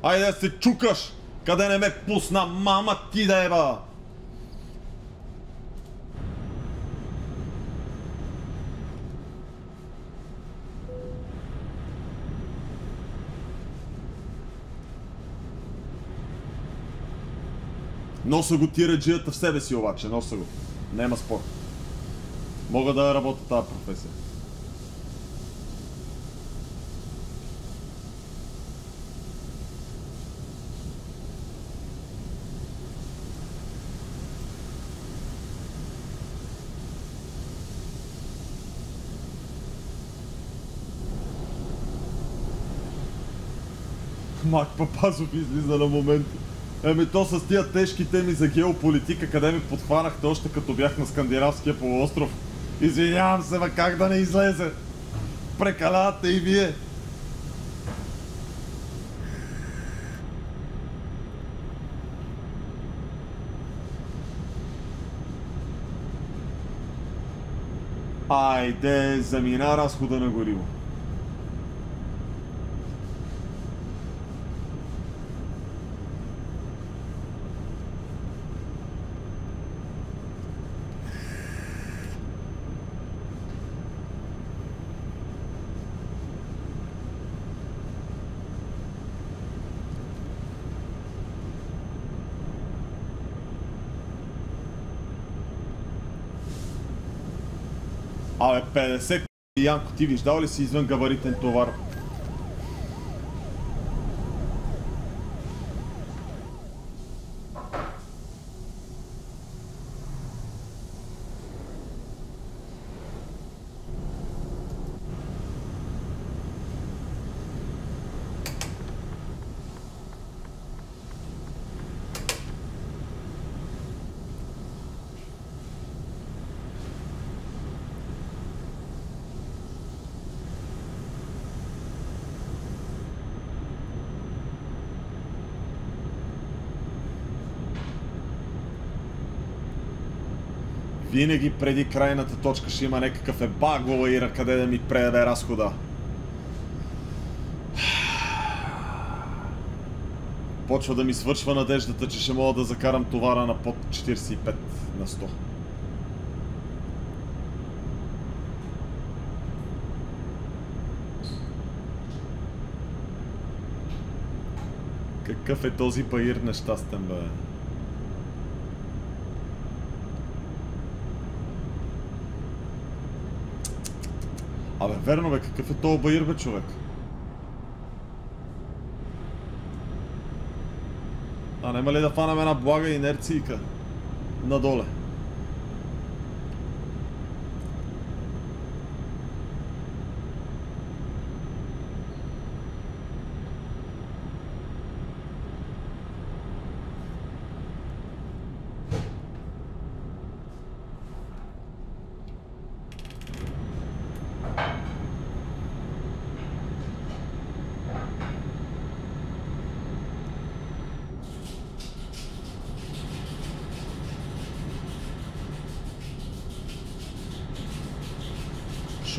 Айде да се чукаш! Къде не ме пусна, мама ти да еба! Носа го тираджията в себе си обаче, носа го. Нема спор. Мога да работя тази професия. Мак Папазов излиза на момента. Еми то с тия тежки теми за геополитика, къде ми подхванахте още като бях на Скандинавския полуостров. Извинявам се, ма как да не излезе? Прекалявате и вие. Айде, замина разхода на гориво. Абе, 50 Янко, ти виждал ли си извън габаритен товар? Винаги преди крайната точка ще има някакъв ебагова ира къде да ми предаде разхода. Почва да ми свършва надеждата, че ще мога да закарам товара на под 45 на 100. Какъв е този баир нещастен, бе? Абе, верно бе, какъв е този баир бе, човек? А нема ли да фанам една блага инерцийка? Надоле.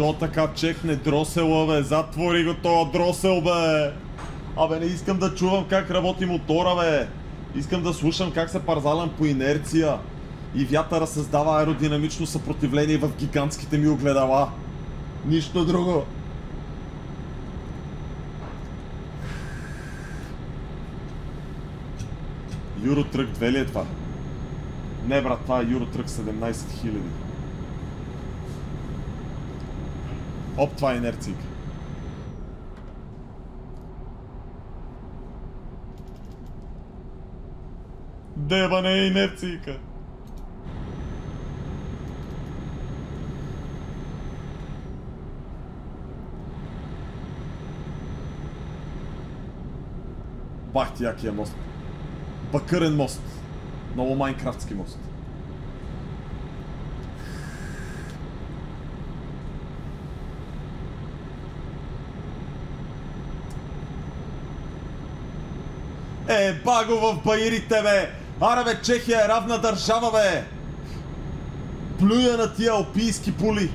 Шо така чекне дросела, бе? Затвори го тоя дросел, бе! Абе, не искам да чувам как работи мотора, бе! Искам да слушам как се парзалям по инерция. И вятъра създава аеродинамично съпротивление в гигантските ми огледала. Нищо друго. Юротрък 2 ли е това? Не, брат, това е Юротрък 17 000. Оп, това е инерцийка. Деба не е инерцийка. Бах ти якия мост. Бакърен мост. Много майнкрафтски мост. Е, баго в баирите, бе! Аре, бе, Чехия е равна държава, бе! Плюя на тия алпийски пули!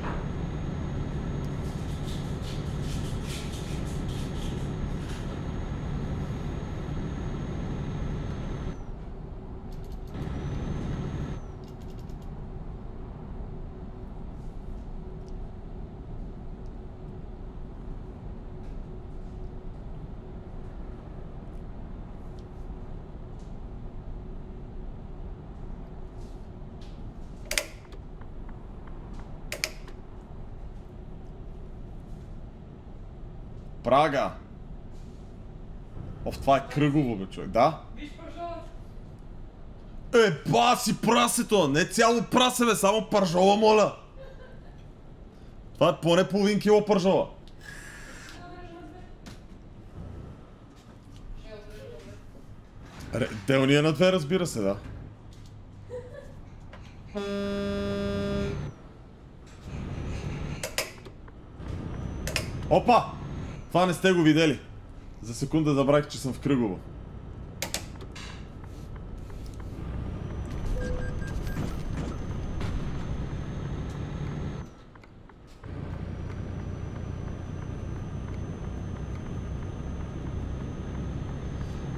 Прага! Оф, това е кръгово, бе, човек. Да? Е, ба си прасето! Не цяло прасе, бе, само пържола, моля! Това е поне половин кило пържола. Делния на две, разбира се, да. Опа! Това не сте го видели. За секунда забравих, че съм в кръгово.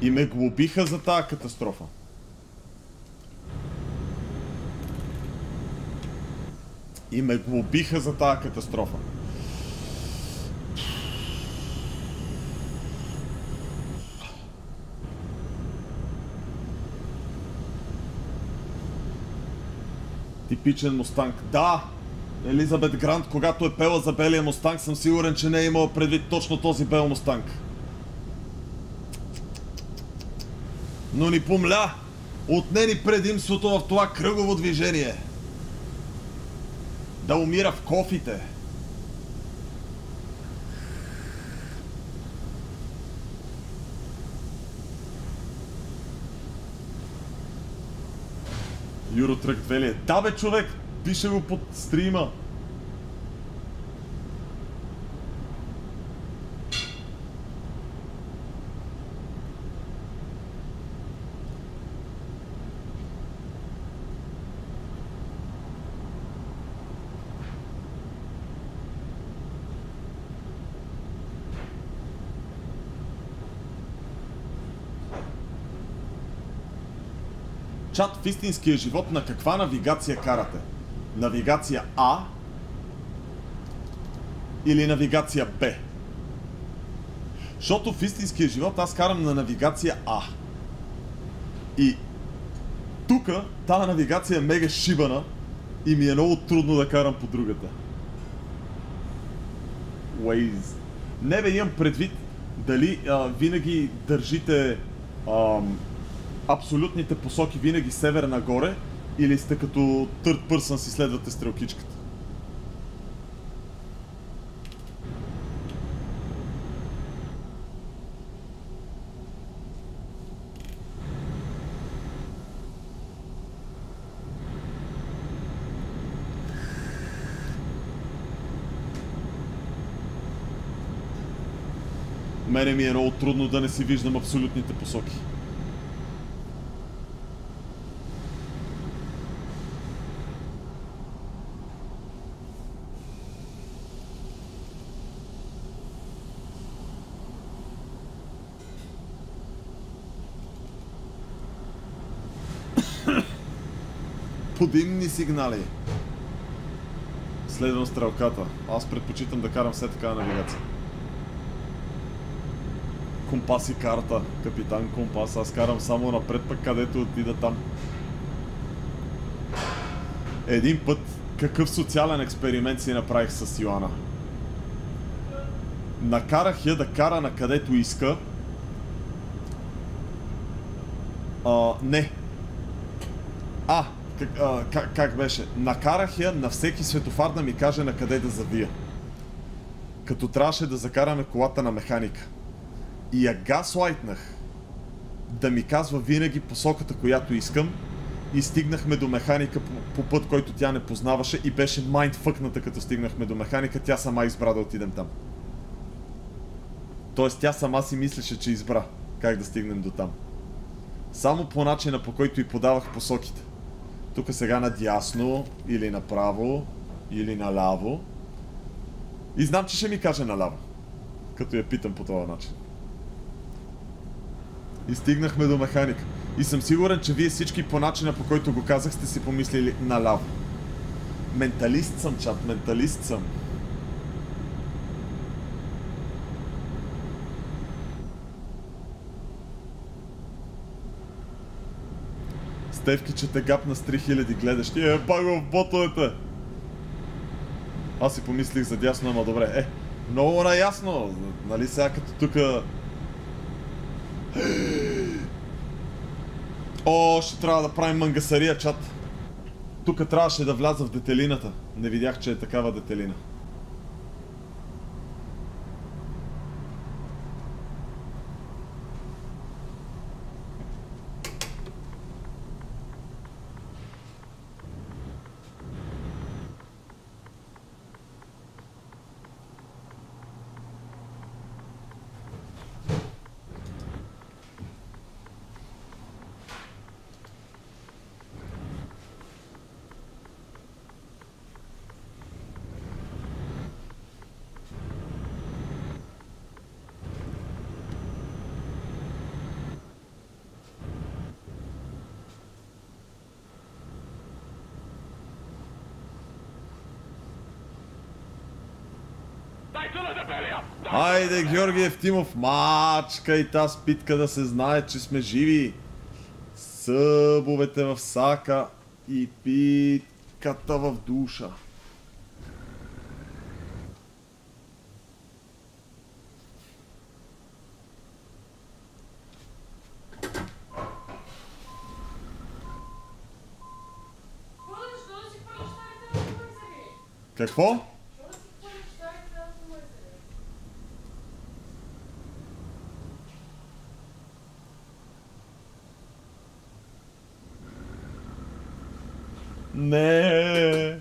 И ме глобиха за тази катастрофа. И ме глобиха за тази катастрофа. Типичен Мустанг. Да! Елизабет Грант, когато е пела за белия Мустанг, съм сигурен, че не е имала предвид точно този бел Мустанг. Но ни помля, отне ни предимството в това кръгово движение. Да умира в кофите. Юротрък 2 ли е? Да бе човек! Пише го под стрима. Чат в истинския живот на каква навигация карате? Навигация А или навигация Б? Защото в истинския живот аз карам на навигация А. И тук тази навигация е мега шибана и ми е много трудно да карам по другата. Waze. Не бе, имам предвид дали а, винаги държите ам, абсолютните посоки винаги север нагоре или сте като third person си следвате стрелкичката? Мене ми е много трудно да не си виждам абсолютните посоки. Подимни сигнали. следвам стрелката. Аз предпочитам да карам все така навигация. Компас и карта. Капитан Компас. Аз карам само напред, пък където отида там. Един път какъв социален експеримент си направих с Йоана. Накарах я да кара на където иска. А, не. А, как, как беше? Накарах я на всеки светофар да ми каже на къде да завия. Като трябваше да закараме колата на механика. И я газлайтнах да ми казва винаги посоката, която искам. И стигнахме до механика по, по път, който тя не познаваше и беше майндфъкната като стигнахме до механика. Тя сама избра да отидем там. Тоест тя сама си мислеше, че избра как да стигнем до там. Само по начина по който и подавах посоките. Тук сега надясно, или направо, или наляво. И знам, че ще ми каже наляво. Като я питам по този начин. И стигнахме до механика. И съм сигурен, че вие всички по начина по който го казах сте си помислили наляво. Менталист съм, чат, менталист съм. Стевки, че те гапна с 3000 гледащи. Е, пак в ботовете! Аз си помислих за дясно, ама добре. Е, много наясно. Нали сега като тука... О, ще трябва да правим мангасария, чат. Тук трябваше да вляза в детелината. Не видях, че е такава детелина. Хайде, Георги Евтимов, мачка и тази спитка да се знае, че сме живи. Събовете в сака и питката в душа. Какво? Не.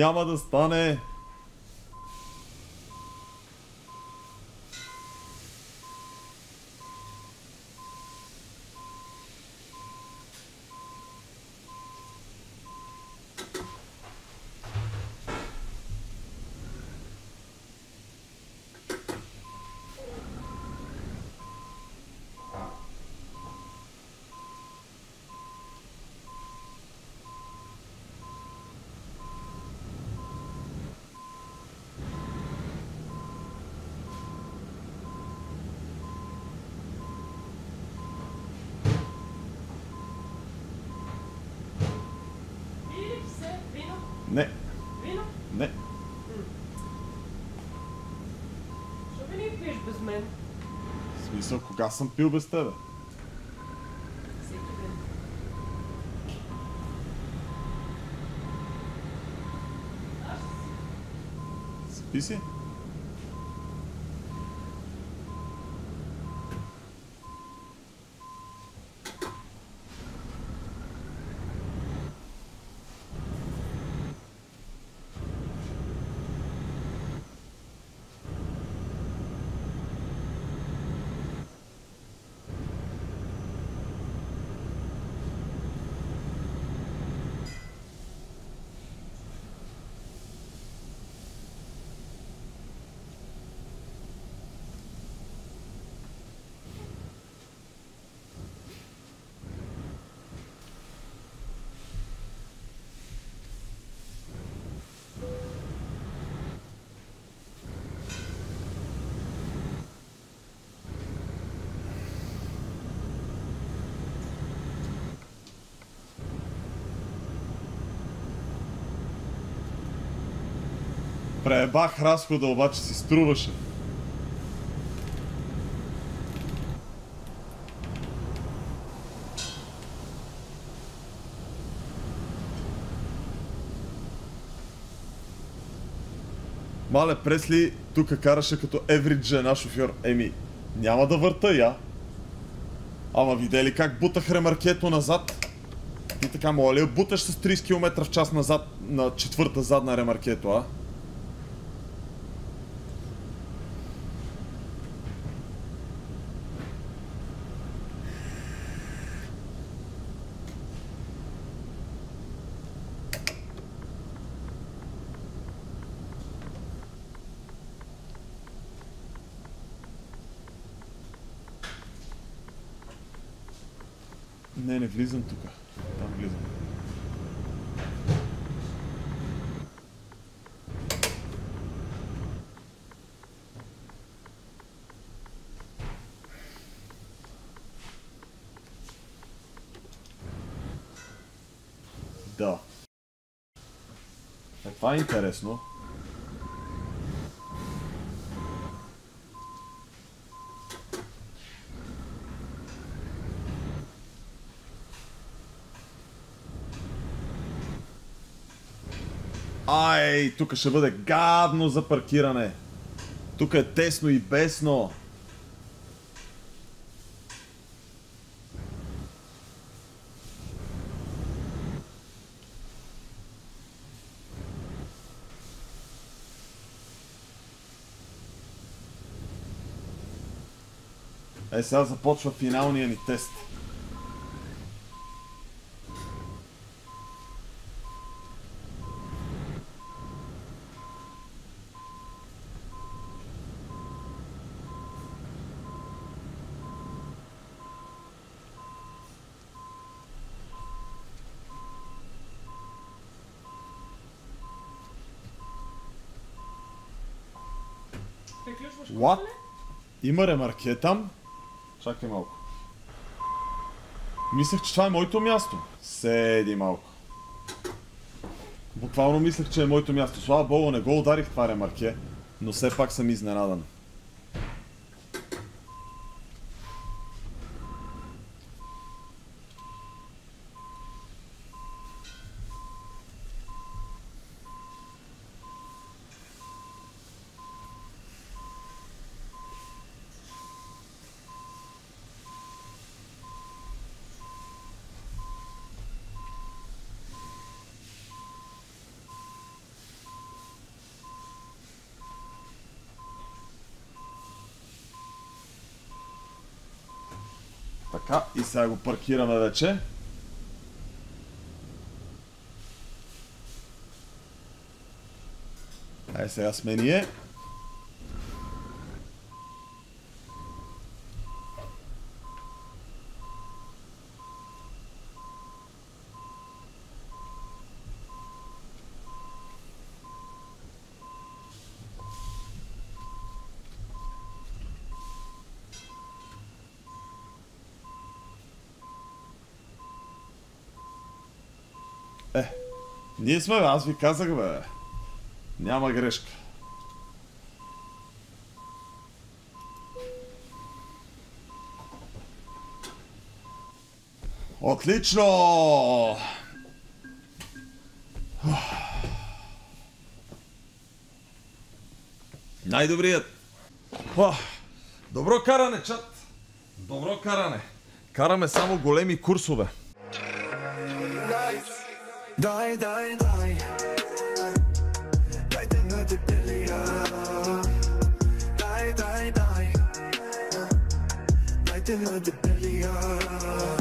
Няма да стане. Не.
Вино?
Не.
Защо ви не пиеш без мен?
В смисъл, кога съм пил без тебе? Преебах разхода, обаче си струваше. Мале Пресли тук караше като еврит жена шофьор. Еми, няма да върта я. Ама видели как бутах ремаркето назад? И така, моля буташ с 30 км в час назад на четвърта задна ремаркето, а? Не, не влизам тук. Там влизам. Да. Това е интересно. Ай, тук ще бъде гадно за паркиране. Тук е тесно и бесно. Е, сега започва финалния ни тест. What? Има ремарке там. Чакай малко. Мислех, че това е моето място. Седи малко. Буквално мислех, че е моето място. Слава богу, не го ударих това ремарке, но все пак съм изненадан. Така, и сега го паркираме вече. Ай, сега сме ние. Ние сме, аз ви казах, бе. Няма грешка. Отлично! Най-добрият. Добро каране, чат! Добро каране! Караме само големи курсове.
Дай, дай, дай Дайте на тебе я Дай, дай, дай Дайте на тебе я